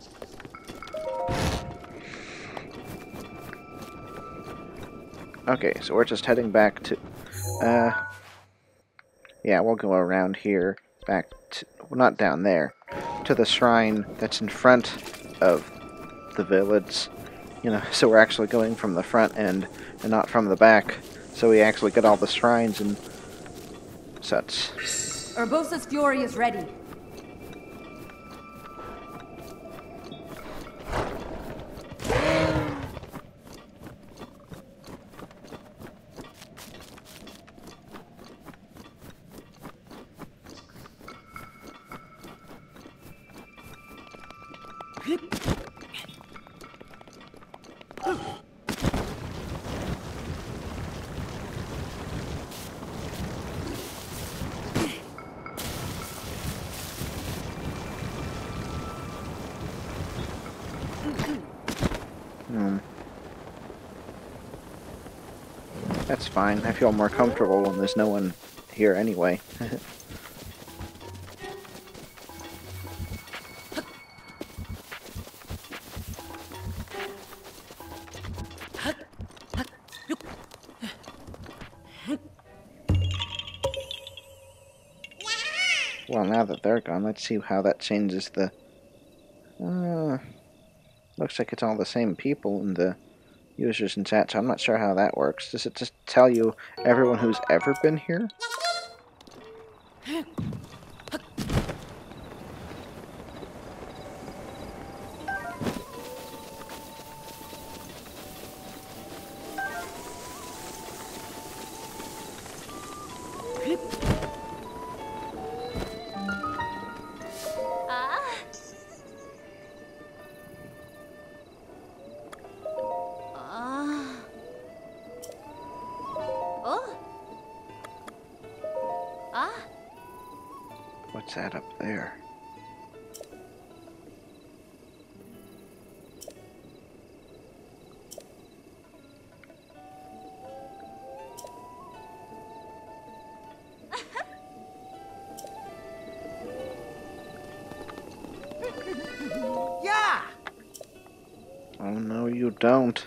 Okay, so we're just heading back to uh yeah, we'll go around here back to well, not down there to the shrine that's in front of the village. You know, so we're actually going from the front end and not from the back. So we actually get all the shrines and such. Urbosa's Fury is ready. Fine. I feel more comfortable when there's no one here anyway. well, now that they're gone, let's see how that changes the... Uh, looks like it's all the same people in the users and chat, so I'm not sure how that works. Does it just tell you everyone who's ever been here? What's that up there? Yeah! Oh no, you don't.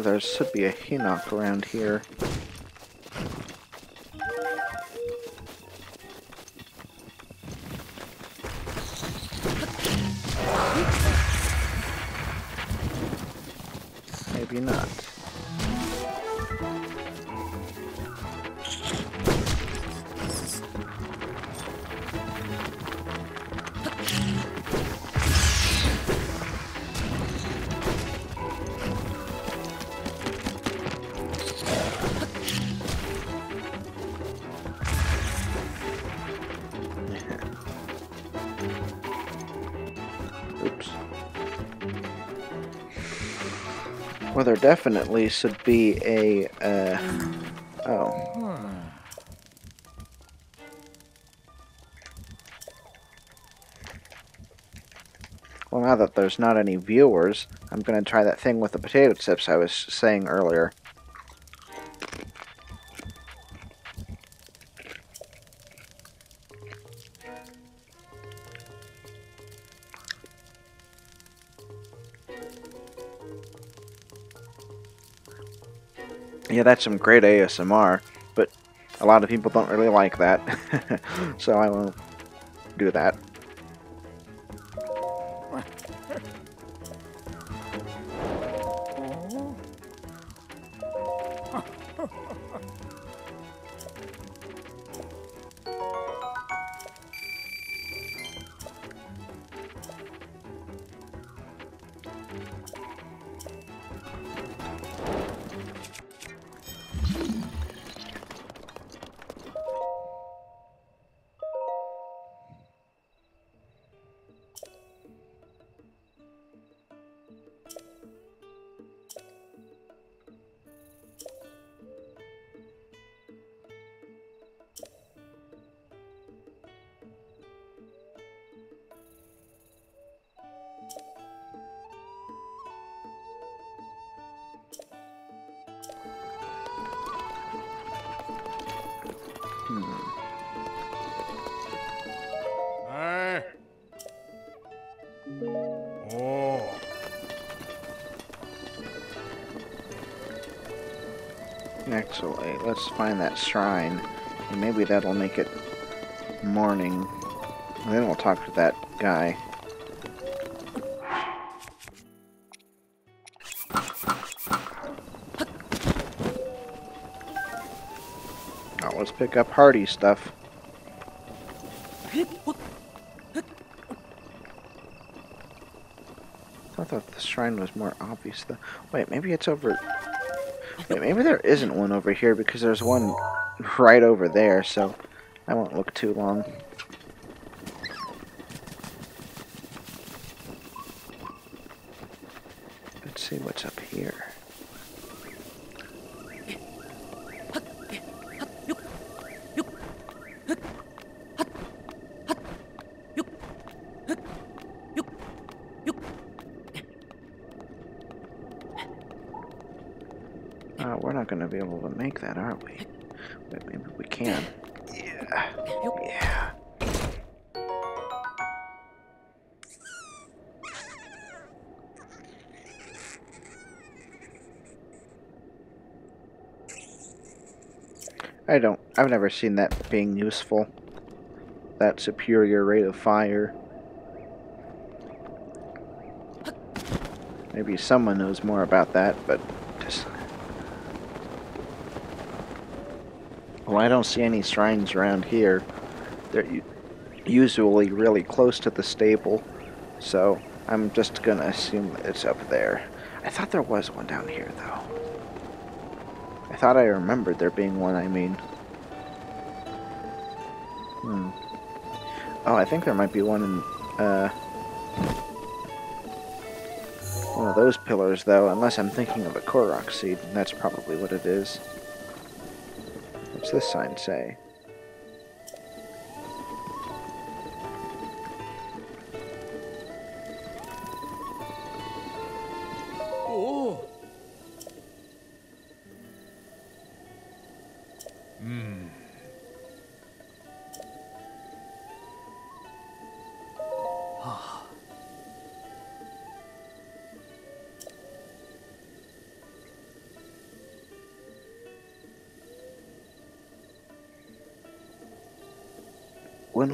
There should be a Hinox around here. There definitely should be a, uh, oh. Well, now that there's not any viewers, I'm gonna try that thing with the potato chips I was saying earlier. That's some great ASMR, but a lot of people don't really like that, so I won't do that. Actually, let's find that shrine, and maybe that'll make it morning. And then we'll talk to that guy. Oh, let's pick up hardy stuff. I thought the shrine was more obvious though. Wait, maybe it's over... Wait, maybe there isn't one over here because there's one right over there, so I won't look too long. I've never seen that being useful. That superior rate of fire. Maybe someone knows more about that, but just. Well, I don't see any shrines around here. They're usually really close to the stable, so I'm just gonna assume it's up there. I thought there was one down here, though. I thought I remembered there being one, I mean. Oh, I think there might be one in, uh... One of those pillars, though, unless I'm thinking of a Korok seed. That's probably what it is. What's this sign say?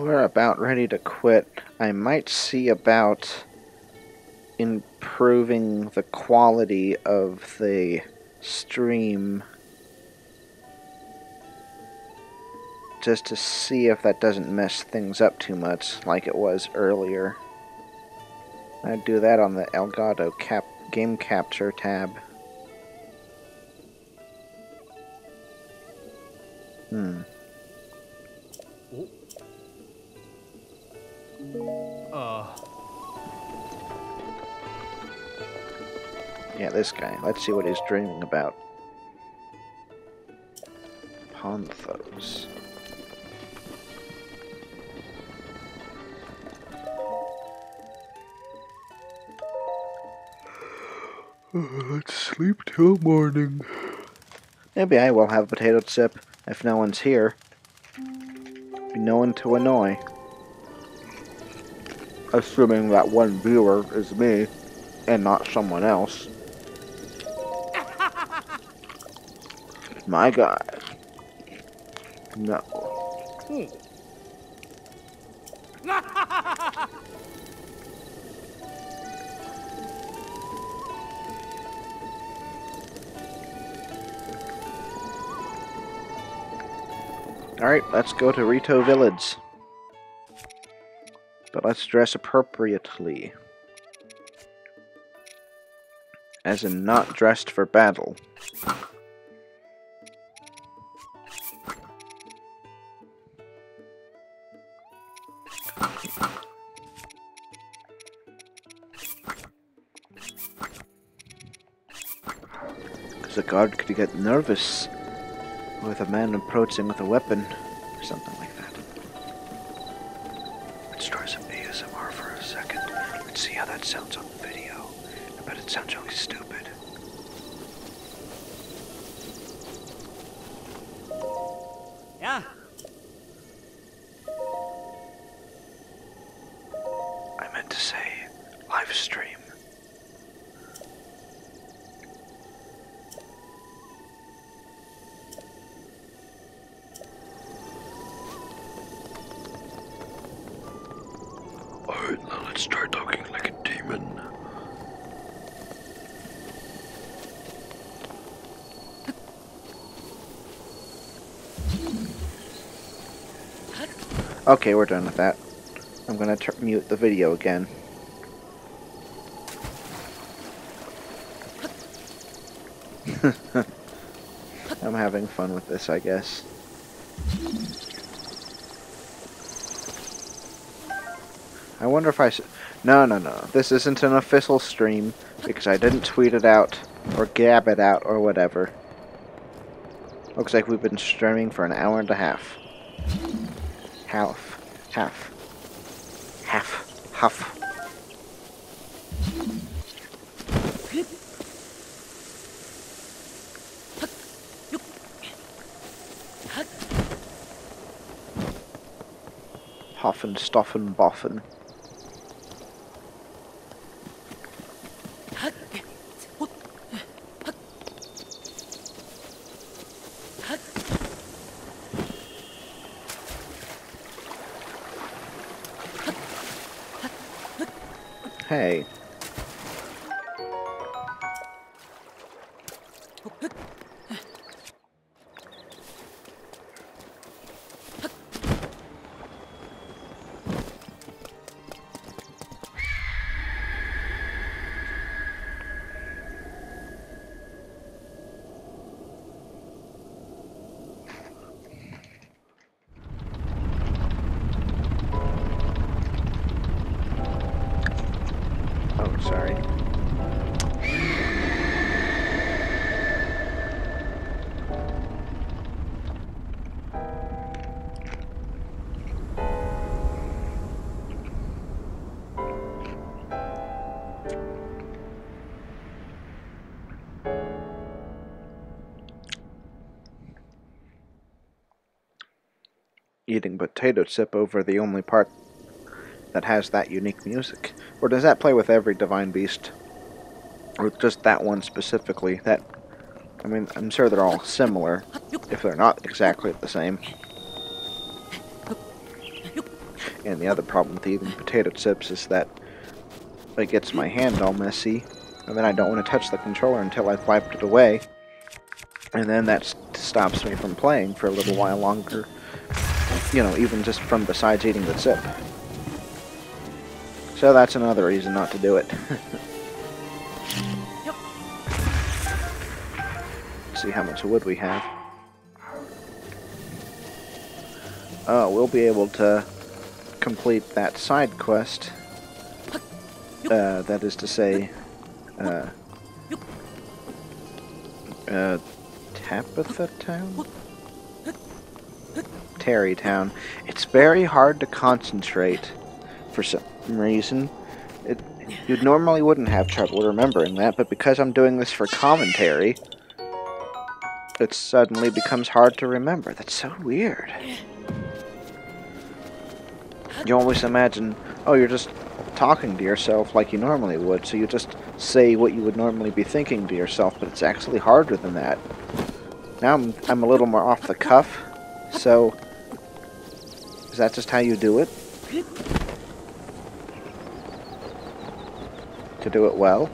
We're about ready to quit, I might see about improving the quality of the stream just to see if that doesn't mess things up too much like it was earlier. I'd do that on the Elgato cap game capture tab. Hmm. This guy. Let's see what he's dreaming about. Ponthos. Uh, let's sleep till morning. Maybe I will have a potato chip if no one's here. Be no one to annoy. Assuming that one viewer is me and not someone else. My God. No. Alright, let's go to Rito Village. But let's dress appropriately. As in, not dressed for battle. A guard could get nervous with a man approaching with a weapon, or something like that. Let's try some ASMR for a second. Let's see how that sounds on video. I bet it sounds Okay, we're done with that. I'm gonna mute the video again. I'm having fun with this, I guess. I wonder if I should... No, no, no. This isn't an official stream because I didn't tweet it out or gab it out or whatever. Looks like we've been streaming for an hour and a half half, half, half, half. Huffin, stuffin, boffin. Eating potato chip over the only part that has that unique music? Or does that play with every Divine Beast? Or just that one specifically? That, I mean, I'm sure they're all similar, if they're not exactly the same. And the other problem with eating potato chips is that it gets my hand all messy, and then I don't want to touch the controller until I've wiped it away. And then that stops me from playing for a little while longer. You know, even just from besides eating the chip. So that's another reason not to do it. See how much wood we have. Oh, we'll be able to complete that side quest. Uh, that is to say, uh, uh, Tabitha Town? Tarrey Town. It's very hard to concentrate for some reason. It, you normally wouldn't have trouble remembering that, but because I'm doing this for commentary, it suddenly becomes hard to remember. That's so weird. You always imagine, oh, you're just talking to yourself like you normally would, so you just say what you would normally be thinking to yourself, but it's actually harder than that. Now I'm, I'm a little more off the cuff, so is that just how you do it? To do it well?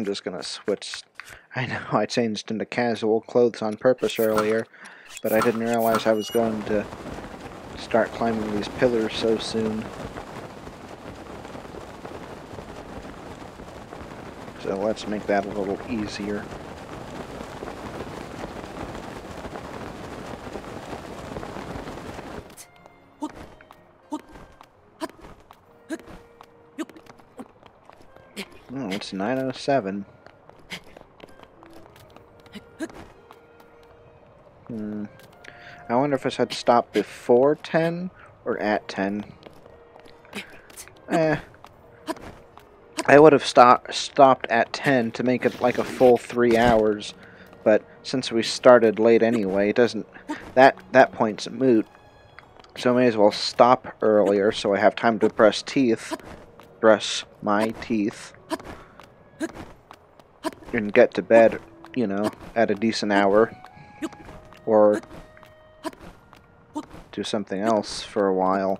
I'm just gonna switch. I know I changed into casual clothes on purpose earlier, but I didn't realize I was going to start climbing these pillars so soon. So let's make that a little easier. It's 907. Hmm. I wonder if I should stop before 10 or at 10. Eh. I would have stop, stopped at 10 to make it like a full three hours, but since we started late anyway, it doesn't. That that point's moot. So I may as well stop earlier so I have time to brush teeth, brush my teeth, and get to bed, you know, at a decent hour, or do something else for a while,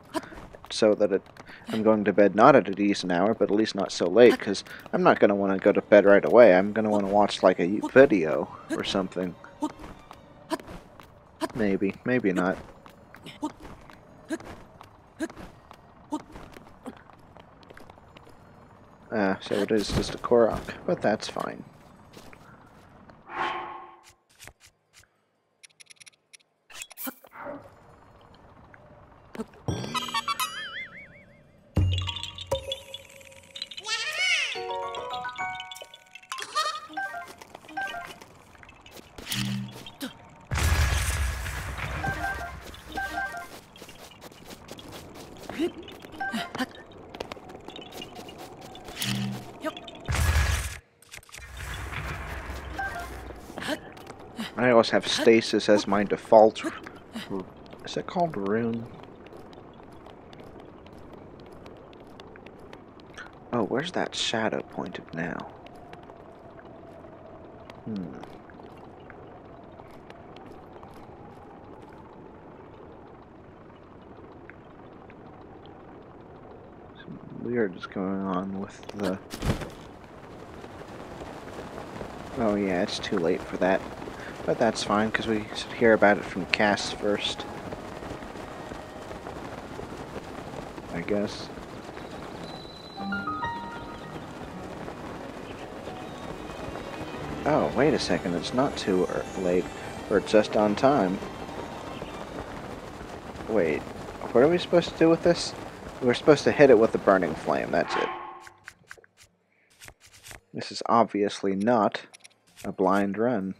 so that it, I'm going to bed not at a decent hour, but at least not so late, because I'm not going to want to go to bed right away. I'm going to want to watch like a video or something. Maybe, maybe not. Ah, so it is just a Korok, but that's fine. Always have stasis as my default. Is it called rune? Oh, where's that shadow pointed now? Hmm. Some weird is going on with the... Oh yeah, it's too late for that. But that's fine, because we should hear about it from Kass first. I guess. Oh, wait a second, it's not too er, late, or it's just on time. Wait, what are we supposed to do with this? We're supposed to hit it with the burning flame, that's it. This is obviously not a blind run.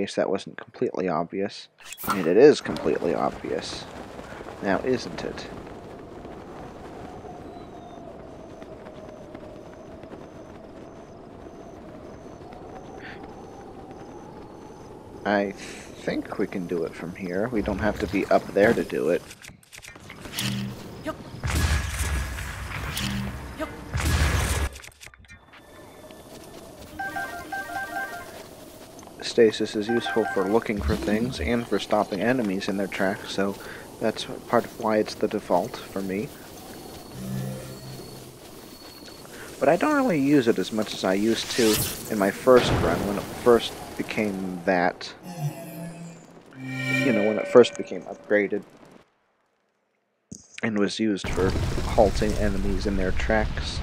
Case that wasn't completely obvious. And it is completely obvious. Now, isn't it? I think we can do it from here. We don't have to be up there to do it. Stasis is useful for looking for things and for stopping enemies in their tracks, so that's part of why it's the default for me. But I don't really use it as much as I used to in my first run when it first became that. You know, when it first became upgraded and was used for halting enemies in their tracks.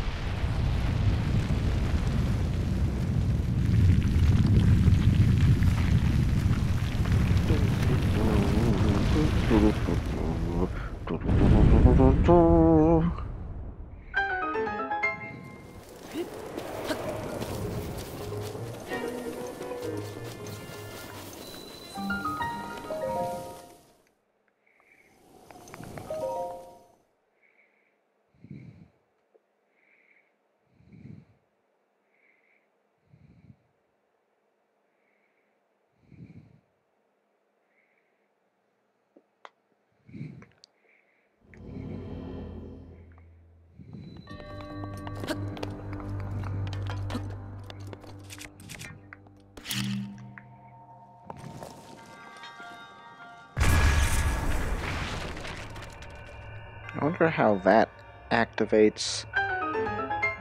How that activates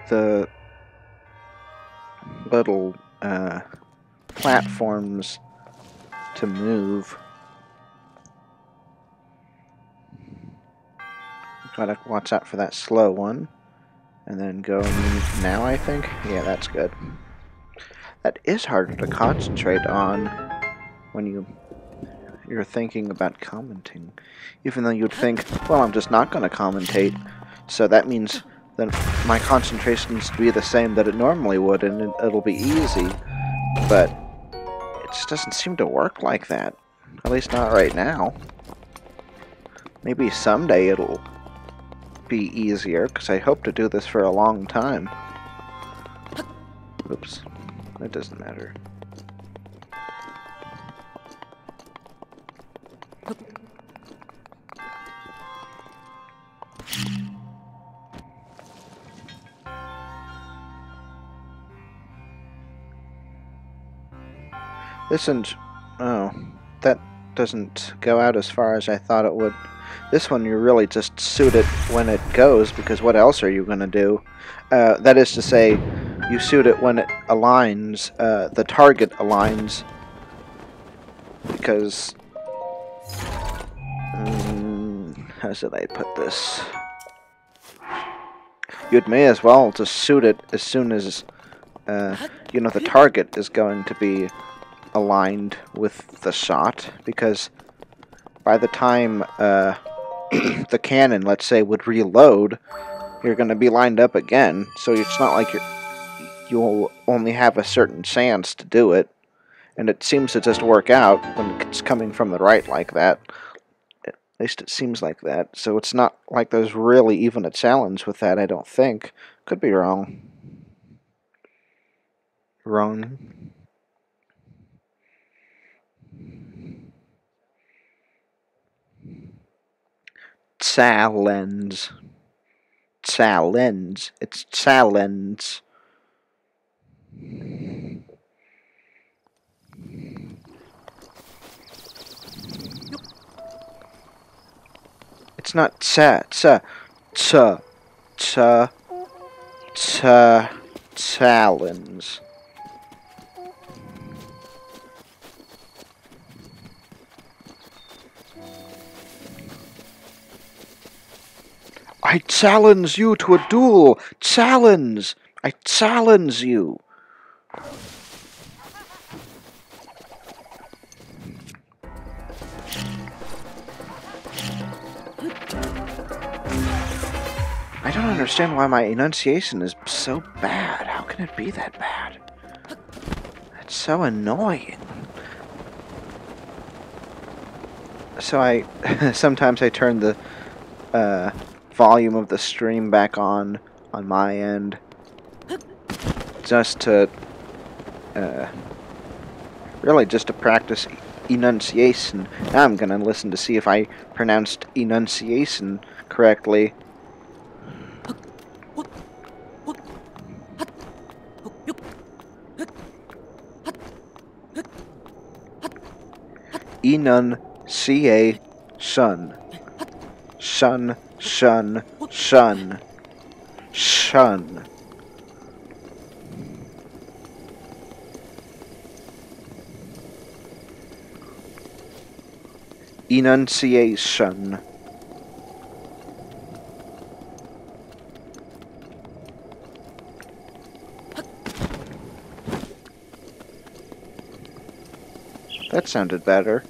the little uh, platforms to move. Gotta watch out for that slow one. And then go now, I think? Yeah, that's good. That is harder to concentrate on when you you're thinking about commenting. Even though you'd think, well, I'm just not going to commentate, so that means that my concentration needs to be the same that it normally would, and it, it'll be easy. But it just doesn't seem to work like that. At least not right now. Maybe someday it'll be easier, because I hope to do this for a long time. Oops. That doesn't matter. This and oh, that doesn't go out as far as I thought it would. This one you really just suit it when it goes because what else are you going to do? Uh, that is to say, you suit it when it aligns, uh, the target aligns because mm, how should I put this? You'd may as well just suit it as soon as uh, you know the target is going to be aligned with the shot because by the time uh, the cannon, let's say, would reload, you're going to be lined up again. So it's not like you're you'll only have a certain chance to do it, and it seems to just work out when it's coming from the right like that. At least it seems like that. So it's not like there's really even a challenge with that. I don't think. Could be wrong. Wrong. Challenge. Challenge. It's challenge. It's not cha cha cha cha cha challenge. I challenge you to a duel. Challenge. I challenge you. I don't understand why my enunciation is so bad. How can it be that bad? It's so annoying. So I sometimes I turn the uh, volume of the stream back on on my end just to uh, really just to practice enunciation. Now I'm gonna listen to see if I pronounced enunciation correctly. Enunciation. Shun, shun, shun. Shun. Enunciation. That sounded better.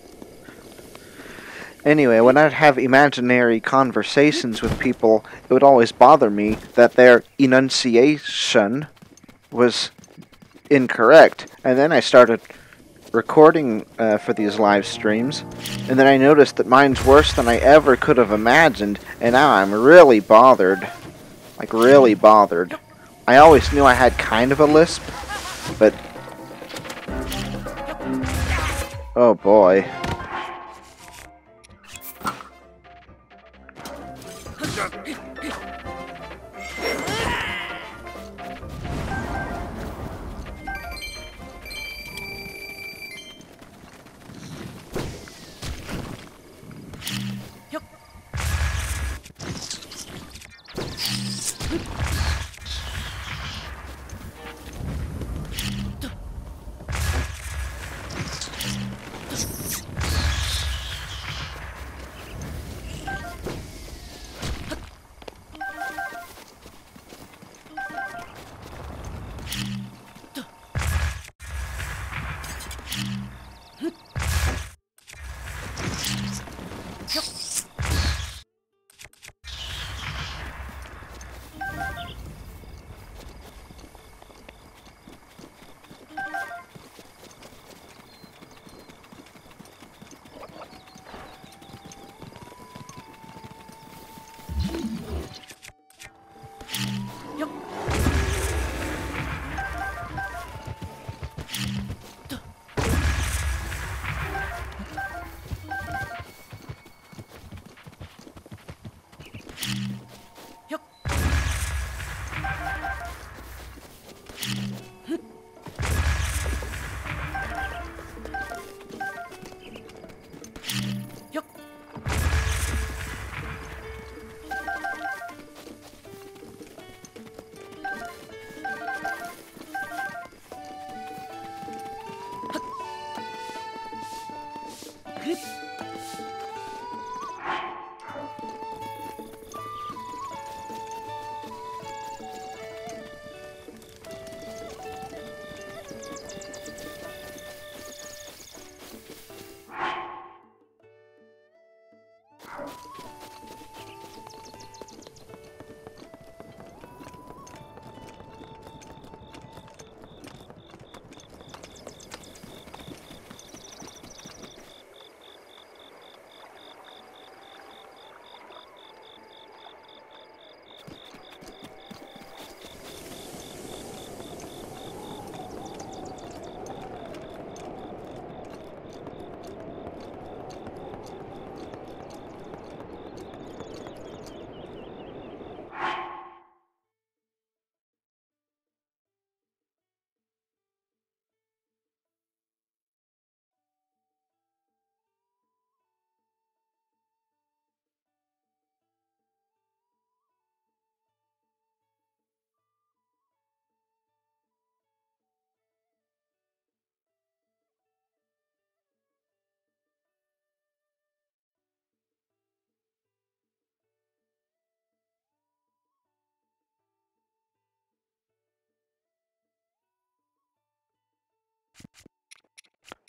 Anyway, when I'd have imaginary conversations with people, it would always bother me that their enunciation was incorrect. And then I started recording uh, for these live streams, and then I noticed that mine's worse than I ever could have imagined, and now I'm really bothered. Like, really bothered. I always knew I had kind of a lisp, but... Oh boy.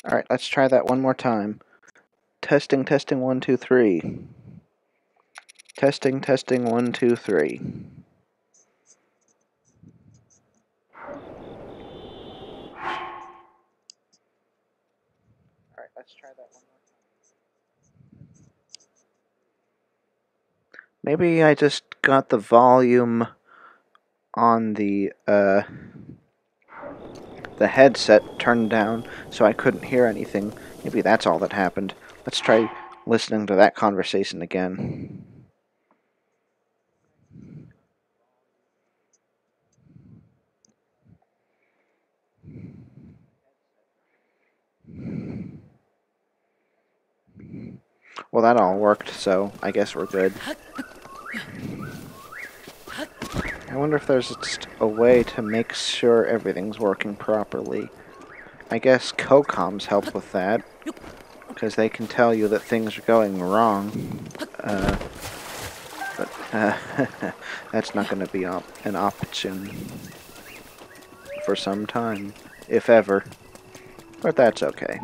Alright, let's try that one more time. Testing, testing, one, two, three. Testing, testing, one, two, three. Alright, let's try that one more time. Maybe I just got the volume on the uh the headset turned down so I couldn't hear anything. Maybe that's all that happened. Let's try listening to that conversation again. Well, that all worked, so I guess we're good. I wonder if there's just a way to make sure everything's working properly. I guess COCOMs help with that, because they can tell you that things are going wrong. Uh, but uh, that's not going to be op an option for some time, if ever. But that's okay.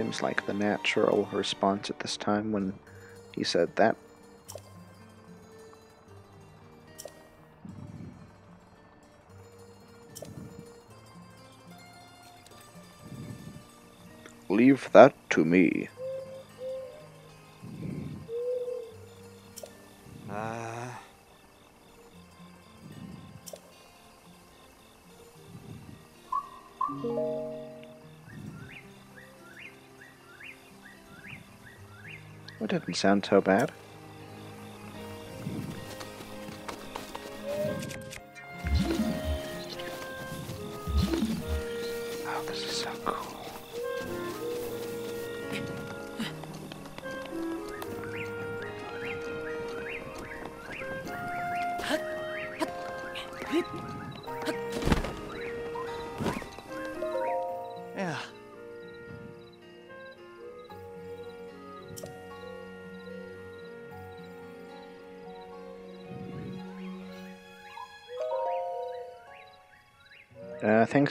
Seems like the natural response at this time when he said that. Leave that to me. Didn't sound so bad.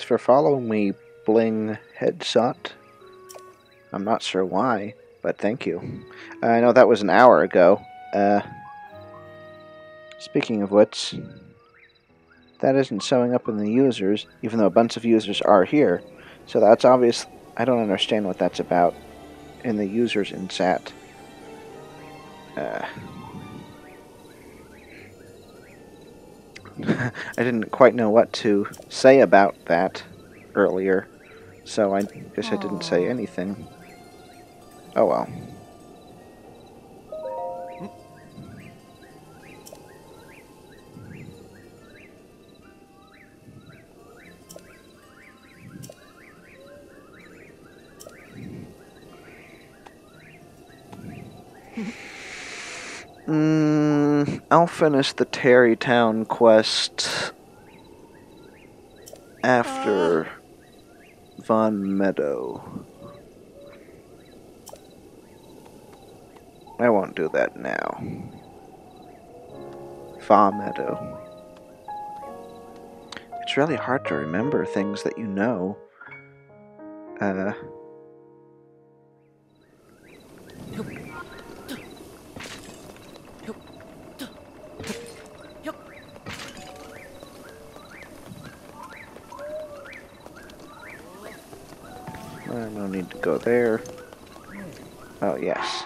For following me, Bling Headshot. I'm not sure why, but thank you. I know that was an hour ago. Uh, speaking of which, that isn't showing up in the users, even though a bunch of users are here. So that's obvious. I don't understand what that's about in the users in chat. Uh, I didn't quite know what to say about that earlier, so I guess I didn't say anything. Oh well. I'll finish the Tarrey Town quest after Vah Medoh. I won't do that now. Vah Medoh. It's really hard to remember things that you know. Uh. No need to go there. Oh, yes.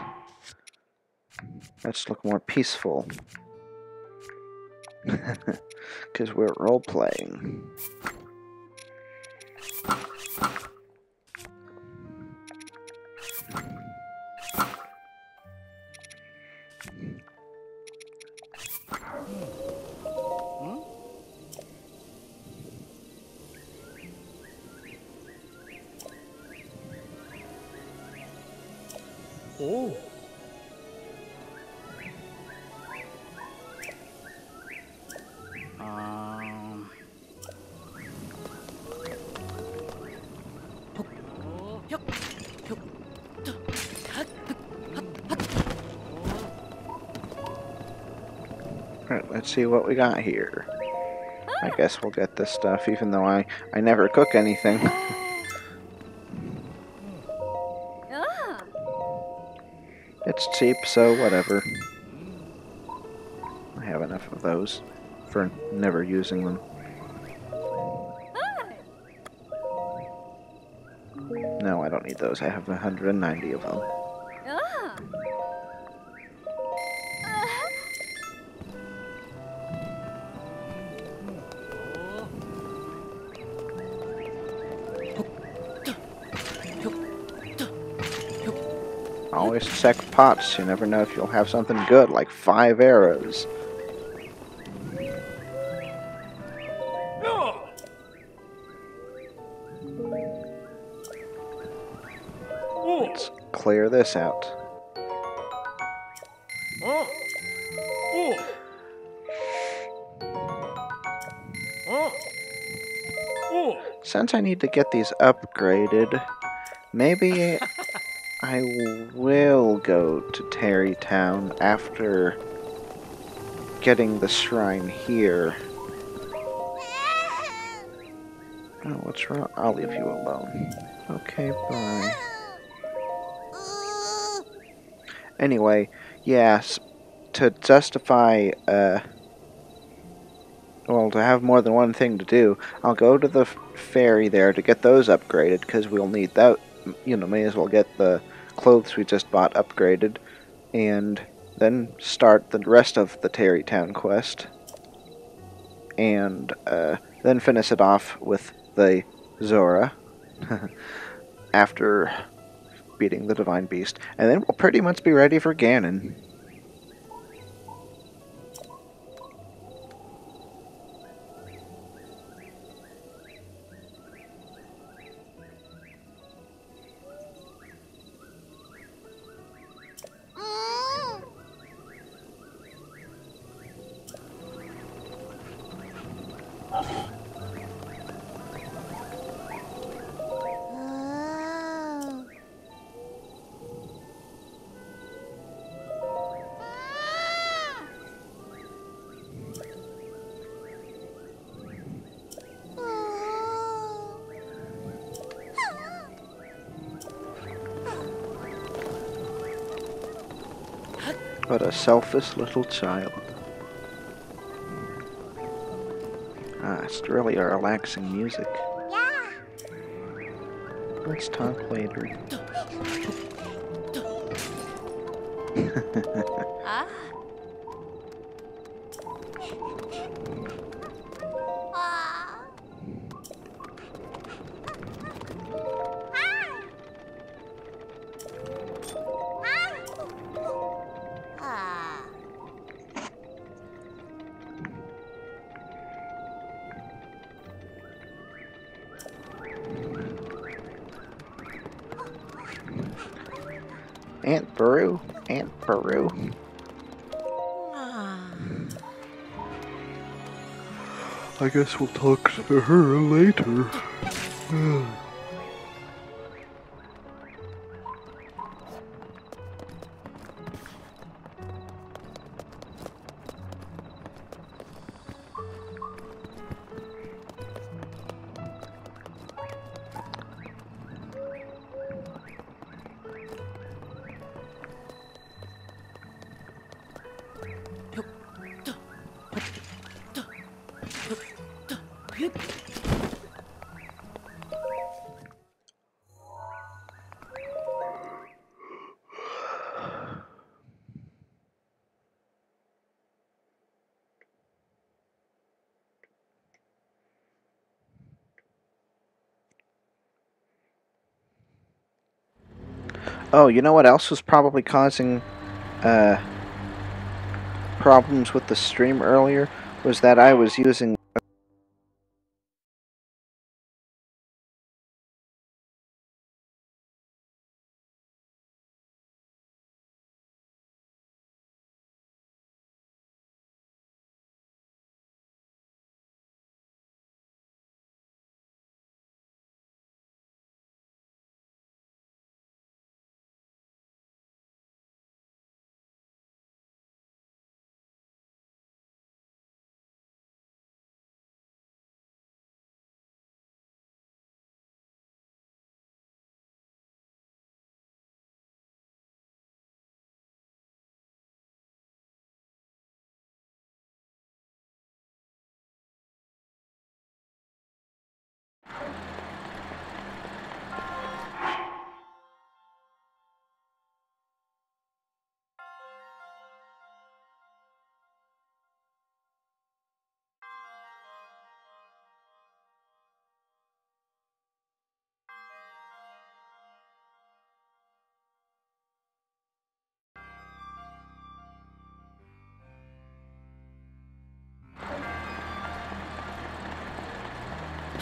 Let's look more peaceful. Because we're role see what we got here. I guess we'll get this stuff, even though I, I never cook anything. It's cheap, so whatever. I have enough of those for never using them. No, I don't need those. I have 190 of them. Check pots. You never know if you'll have something good, like five arrows. Let's clear this out. Since I need to get these upgraded, maybe I will go to Tarrey Town after getting the shrine here. Oh, what's wrong? I'll leave you alone. Okay, bye. Anyway, yes, to justify, uh, well, to have more than one thing to do, I'll go to the ferry there to get those upgraded, because we'll need that. You know, may as well get the clothes we just bought upgraded, and then start the rest of the Tarrey Town quest, and uh, then finish it off with the Zora after beating the Divine Beast, and then we'll pretty much be ready for Ganon. Selfish little child. Ah, it's really a relaxing music. Let's talk later. Ah. I guess we'll talk to her later. Oh, you know what else was probably causing uh, problems with the stream earlier? Was that I was using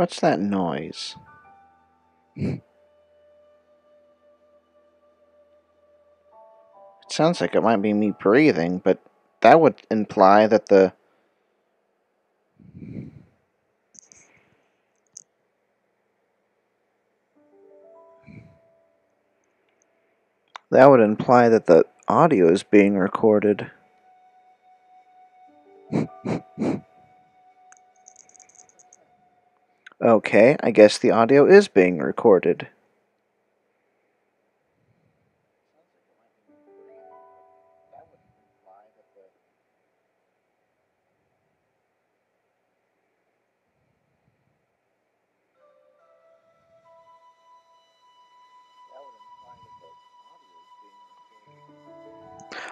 What's that noise? It sounds like it might be me breathing, but that would imply that the that would imply that the audio is being recorded. Okay, I guess the audio is being recorded.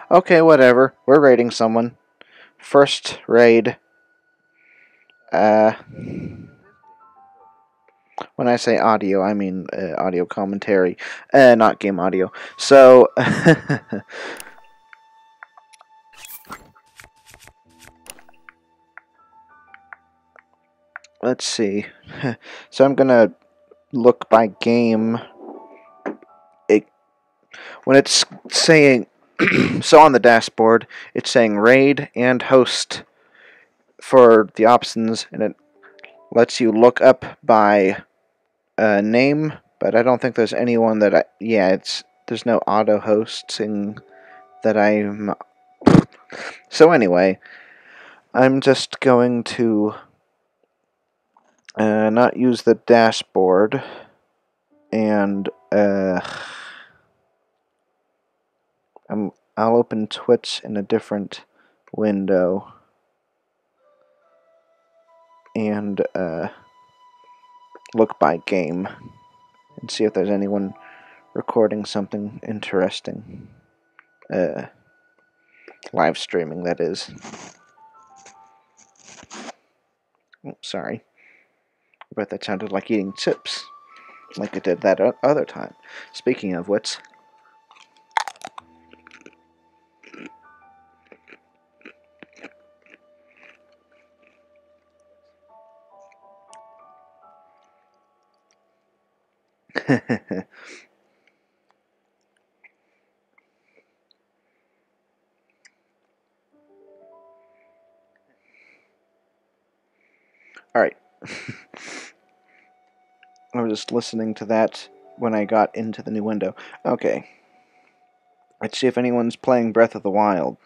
Okay, whatever. We're raiding someone. First raid. Uh, when I say audio, I mean uh, audio commentary, uh, not game audio. So, let's see. So I'm gonna look by game. It, when it's saying so on the dashboard, it's saying raid and host for the options, and it lets you look up by uh, name, but I don't think there's anyone that I. Yeah, it's there's no auto hosting that I'm. So anyway, I'm just going to uh, not use the dashboard and uh, I'm I'll open Twitch in a different window and uh, look by game and see if there's anyone recording something interesting. Uh, live streaming, that is. Oh, sorry. But that sounded like eating chips, like it did that other time. Speaking of which, Alright. I was just listening to that when I got into the new window. Okay. Let's see if anyone's playing Breath of the Wild.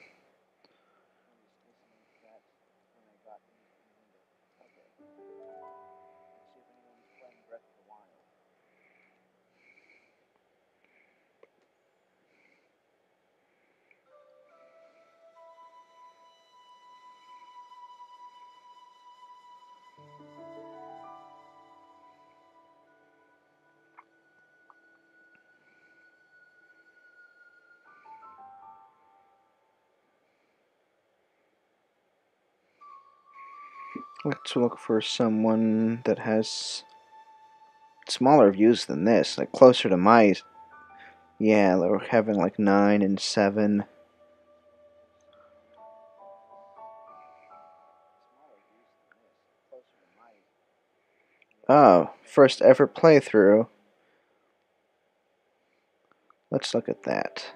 Look for someone that has smaller views than this, like closer to my. Yeah, we're having like 9 and 7. Oh, first ever playthrough. Let's look at that.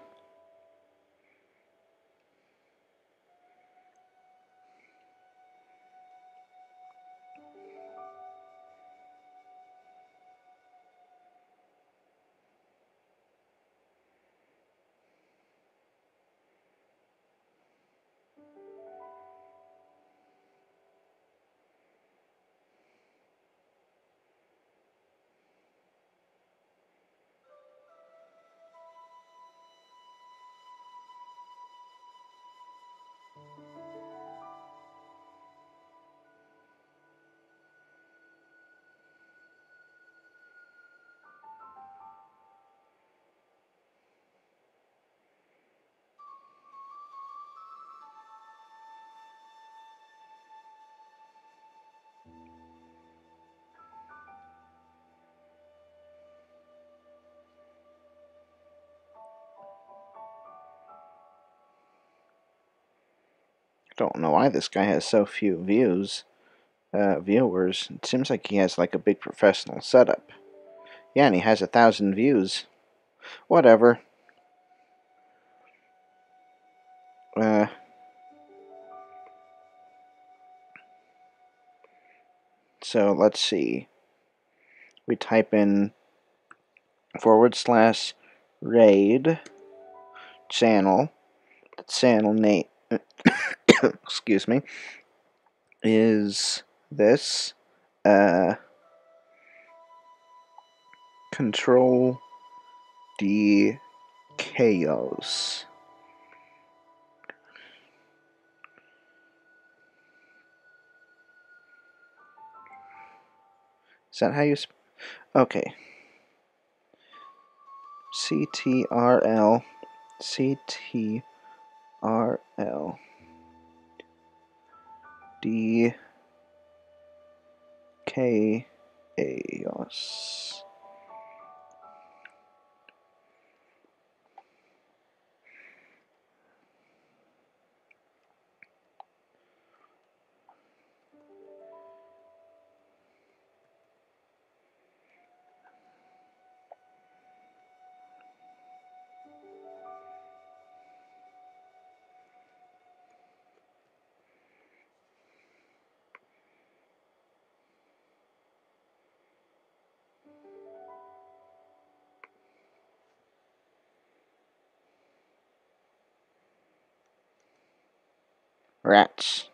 Don't know why this guy has so few views. uh, viewers. It seems like he has like a big professional setup. Yeah, and he has a thousand views. Whatever. Uh, so let's see. We type in forward slash raid channel. Channel name, excuse me, is this. Uh, control D chaos. Is that how you? Okay. C T R L C T R L D K chaos. Rats.